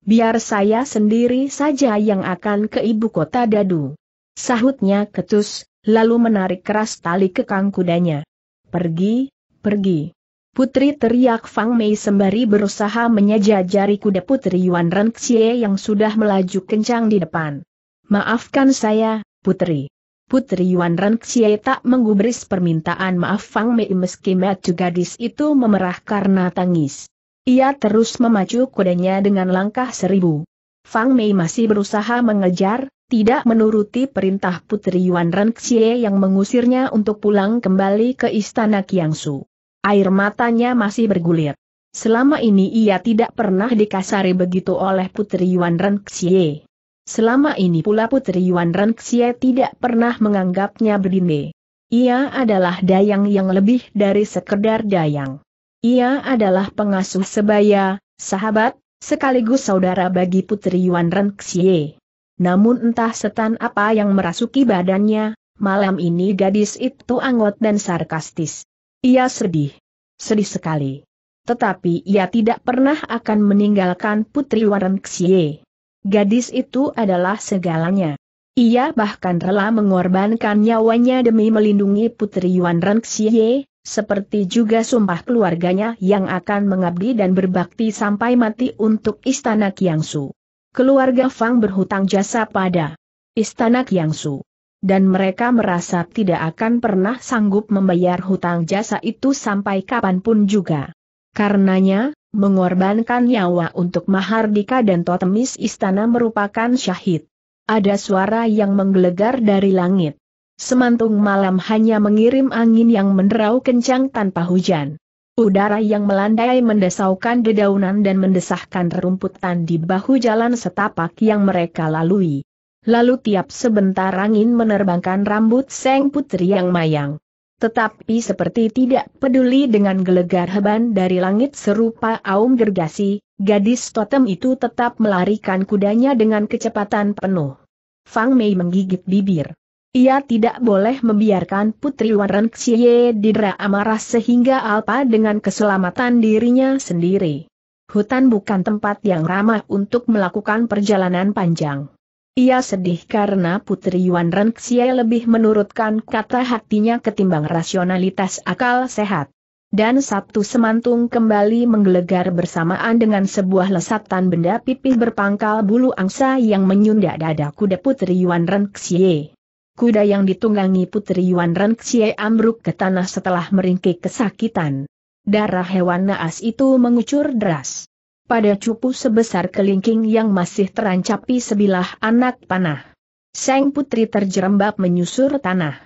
S1: Biar saya sendiri saja yang akan ke ibu kota Dadu. Sahutnya ketus, lalu menarik keras tali kekang kudanya. Pergi, pergi. Putri teriak Fang Mei sembari berusaha menyajajari kuda Putri Yuan Renxie yang sudah melaju kencang di depan. Maafkan saya, Putri. Putri Yuan Renxie tak menggubris permintaan maaf Fang Mei meski mata gadis itu memerah karena tangis. Ia terus memacu kudanya dengan langkah seribu. Fang Mei masih berusaha mengejar, tidak menuruti perintah Putri Yuan Renxie yang mengusirnya untuk pulang kembali ke istana Kiangsu. Air matanya masih bergulir. Selama ini ia tidak pernah dikasari begitu oleh Putri Yuan Renxie. Selama ini pula Putri Yuan Renxie tidak pernah menganggapnya berdine. Ia adalah dayang yang lebih dari sekedar dayang. Ia adalah pengasuh sebaya, sahabat, sekaligus saudara bagi Putri Yuan Renxie. Namun entah setan apa yang merasuki badannya, malam ini gadis itu anggot dan sarkastis. Ia sedih. Sedih sekali. Tetapi ia tidak pernah akan meninggalkan Putri Yuan Renxie. Gadis itu adalah segalanya. Ia bahkan rela mengorbankan nyawanya demi melindungi Putri Yuan Renxie, seperti juga sumpah keluarganya yang akan mengabdi dan berbakti sampai mati untuk Istana Kiangsu. Keluarga Fang berhutang jasa pada Istana Kiangsu. Dan mereka merasa tidak akan pernah sanggup membayar hutang jasa itu sampai kapan pun juga. Karenanya, Mengorbankan nyawa untuk Mahardika dan totemis istana merupakan syahid. Ada suara yang menggelegar dari langit. Semantung malam hanya mengirim angin yang menderau kencang tanpa hujan. Udara yang melandai mendesaukan dedaunan dan mendesahkan rerumputan di bahu jalan setapak yang mereka lalui. Lalu tiap sebentar angin menerbangkan rambut Seng Putri yang mayang tetapi seperti tidak peduli dengan gelegar heban dari langit serupa aum gergasi, gadis totem itu tetap melarikan kudanya dengan kecepatan penuh. Fang Mei menggigit bibir. Ia tidak boleh membiarkan Putri Warren Xie didera amarah sehingga alpa dengan keselamatan dirinya sendiri. Hutan bukan tempat yang ramah untuk melakukan perjalanan panjang. Ia sedih karena Putri Yuan Renxie lebih menurutkan kata hatinya ketimbang rasionalitas akal sehat. Dan Sabtu semantung kembali menggelegar bersamaan dengan sebuah lesatan benda pipih berpangkal bulu angsa yang menyunda dada kuda Putri Yuan Renxie. Kuda yang ditunggangi Putri Yuan Renxie ambruk ke tanah setelah meringkik kesakitan. Darah hewan naas itu mengucur deras pada cupu sebesar kelingking yang masih terancapi sebilah anak panah. Sang putri terjerembab menyusur tanah.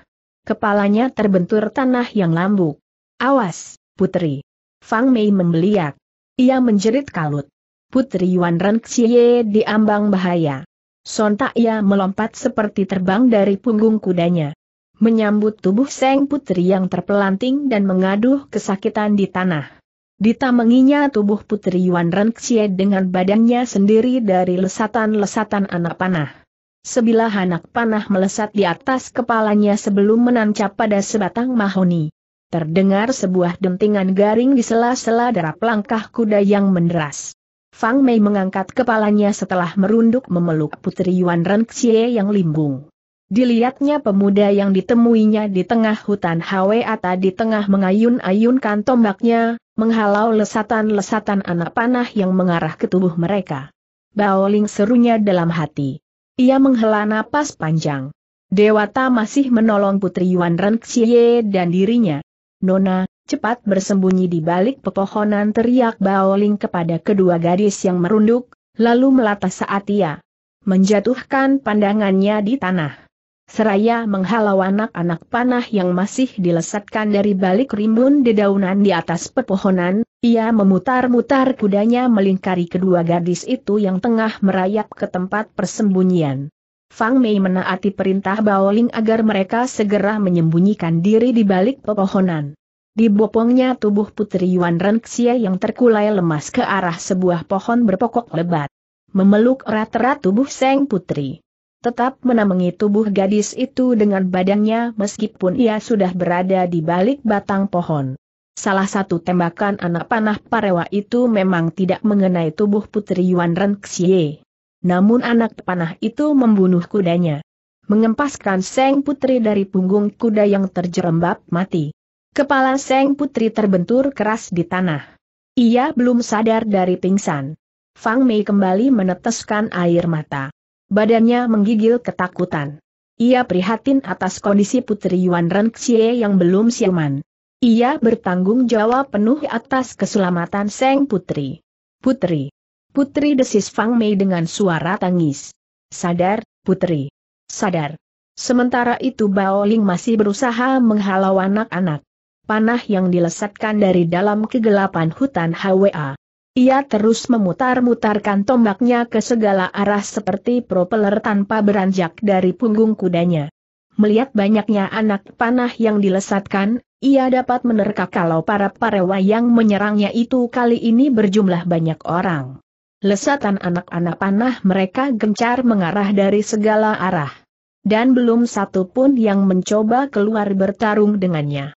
S1: Kepalanya terbentur tanah yang lambuk. Awas, putri. Fang Mei membeliak. Ia menjerit kalut. Putri Yuan Ren Xie diambang bahaya. Sontak ia melompat seperti terbang dari punggung kudanya. Menyambut tubuh Seng Putri yang terpelanting dan mengaduh kesakitan di tanah. Ditamenginya tubuh Putri Yuan Renxie dengan badannya sendiri dari lesatan-lesatan anak panah. Sebilah anak panah melesat di atas kepalanya sebelum menancap pada sebatang mahoni. Terdengar sebuah dentingan garing di sela-sela derap langkah kuda yang menderas. Fang Mei mengangkat kepalanya setelah merunduk memeluk Putri Yuan Renxie yang limbung. Dilihatnya pemuda yang ditemuinya di tengah hutan HWA di tengah mengayun-ayunkan tombaknya, menghalau lesatan-lesatan anak panah yang mengarah ke tubuh mereka. Baoling serunya dalam hati. Ia menghela napas panjang. Dewata masih menolong Putri Yuan Renxie dan dirinya. Nona, cepat bersembunyi di balik pepohonan teriak Baoling kepada kedua gadis yang merunduk, lalu melata saat ia menjatuhkan pandangannya di tanah. Seraya menghalau anak-anak panah yang masih dilesatkan dari balik rimbun dedaunan di atas pepohonan, ia memutar-mutar kudanya melingkari kedua gadis itu yang tengah merayap ke tempat persembunyian. Fang Mei menaati perintah Baoling agar mereka segera menyembunyikan diri di balik pepohonan. Dibopongnya tubuh Putri Yuan Renxie yang terkulai lemas ke arah sebuah pohon berpokok lebat. Memeluk erat-erat tubuh Seng Putri. Tetap menamengi tubuh gadis itu dengan badannya meskipun ia sudah berada di balik batang pohon. Salah satu tembakan anak panah parewa itu memang tidak mengenai tubuh Putri Yuan Renxie. Namun anak panah itu membunuh kudanya. Mengempaskan Seng Putri dari punggung kuda yang terjerembab mati. Kepala Seng Putri terbentur keras di tanah. Ia belum sadar dari pingsan. Fang Mei kembali meneteskan air mata. Badannya menggigil ketakutan. Ia prihatin atas kondisi Putri Yuan Renxie yang belum siuman. Ia bertanggung jawab penuh atas keselamatan Seng Putri. Putri, Putri desis Fang Mei dengan suara tangis. Sadar, Putri. Sadar. Sementara itu Bao Ling masih berusaha menghalau anak-anak. Panah yang dilesatkan dari dalam kegelapan hutan HWA. Ia terus memutar-mutarkan tombaknya ke segala arah seperti propeller tanpa beranjak dari punggung kudanya. Melihat banyaknya anak panah yang dilesatkan, ia dapat menerka kalau para parewa yang menyerangnya itu kali ini berjumlah banyak orang. Lesatan anak-anak panah mereka gencar mengarah dari segala arah. Dan belum satu pun yang mencoba keluar bertarung dengannya.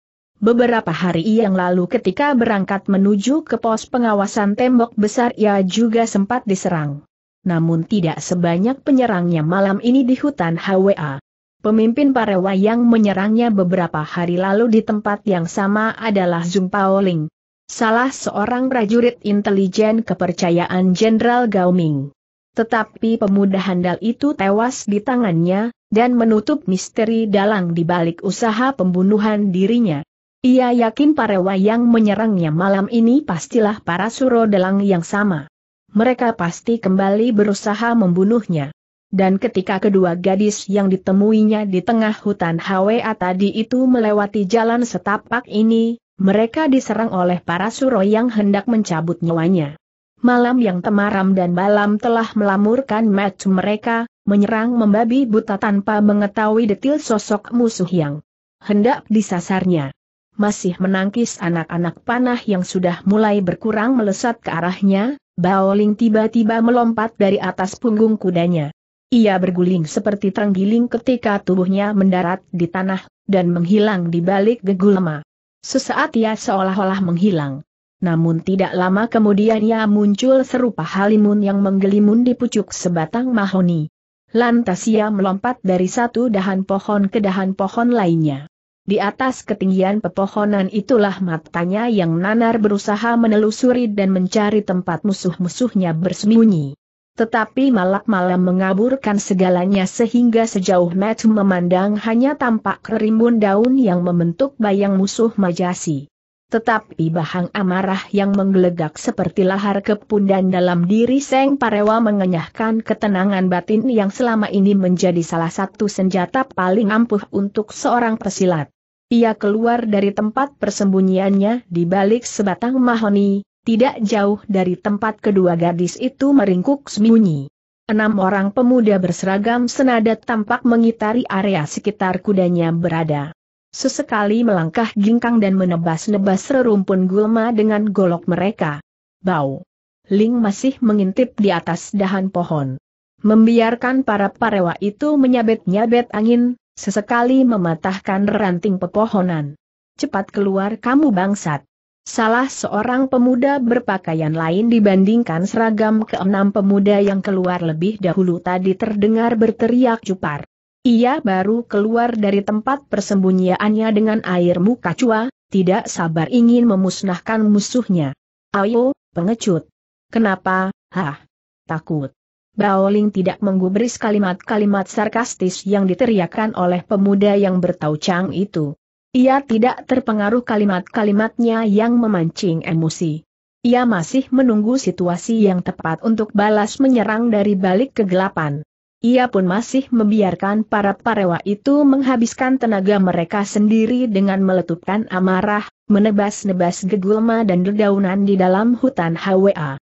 S1: Beberapa hari yang lalu ketika berangkat menuju ke pos pengawasan tembok besar ia juga sempat diserang. Namun tidak sebanyak penyerangnya malam ini di hutan HWA. Pemimpin Parewa yang menyerangnya beberapa hari lalu di tempat yang sama adalah Zung Paoling, salah seorang prajurit intelijen kepercayaan Jenderal Gao Ming. Tetapi pemuda handal itu tewas di tangannya, dan menutup misteri dalang di balik usaha pembunuhan dirinya. Ia yakin parewa yang menyerangnya malam ini pastilah para suro delang yang sama. Mereka pasti kembali berusaha membunuhnya. Dan ketika kedua gadis yang ditemuinya di tengah hutan HWA tadi itu melewati jalan setapak ini, mereka diserang oleh para suro yang hendak mencabut nyawanya. Malam yang temaram dan balam telah melamurkan mata mereka, menyerang membabi buta tanpa mengetahui detil sosok musuh yang hendak disasarnya. Masih menangkis anak-anak panah yang sudah mulai berkurang melesat ke arahnya, Baoling tiba-tiba melompat dari atas punggung kudanya. Ia berguling seperti terenggiling ketika tubuhnya mendarat di tanah, dan menghilang di balik gegulma. Sesaat ia seolah-olah menghilang. Namun tidak lama kemudian ia muncul serupa halimun yang menggelimun di pucuk sebatang mahoni. Lantas ia melompat dari satu dahan pohon ke dahan pohon lainnya. Di atas ketinggian pepohonan itulah matanya yang nanar berusaha menelusuri dan mencari tempat musuh-musuhnya bersembunyi. Tetapi malak malam mengaburkan segalanya sehingga sejauh mata memandang hanya tampak kerimbun daun yang membentuk bayang musuh majasi. Tetapi bahang amarah yang menggelegak seperti lahar kepundan dalam diri Seng Parewa mengenyahkan ketenangan batin yang selama ini menjadi salah satu senjata paling ampuh untuk seorang pesilat. Ia keluar dari tempat persembunyiannya di balik sebatang mahoni, tidak jauh dari tempat kedua gadis itu meringkuk sembunyi. Enam orang pemuda berseragam senada tampak mengitari area sekitar kudanya berada. Sesekali melangkah gingkang dan menebas-nebas rerumpun gulma dengan golok mereka. Bau. Ling masih mengintip di atas dahan pohon. Membiarkan para parewa itu menyabet-nyabet angin, sesekali mematahkan ranting pepohonan. Cepat keluar kamu bangsat. Salah seorang pemuda berpakaian lain dibandingkan seragam keenam pemuda yang keluar lebih dahulu tadi terdengar berteriak cupar. Ia baru keluar dari tempat persembunyiannya dengan air muka cua, tidak sabar ingin memusnahkan musuhnya. Ayo, pengecut. Kenapa, hah? Takut. Baoling tidak menggubris kalimat-kalimat sarkastis yang diteriakkan oleh pemuda yang bertaucang itu. Ia tidak terpengaruh kalimat-kalimatnya yang memancing emosi. Ia masih menunggu situasi yang tepat untuk balas menyerang dari balik kegelapan. Ia pun masih membiarkan para parewa itu menghabiskan tenaga mereka sendiri dengan meletupkan amarah, menebas-nebas gegulma dan dedaunan di dalam hutan HWA.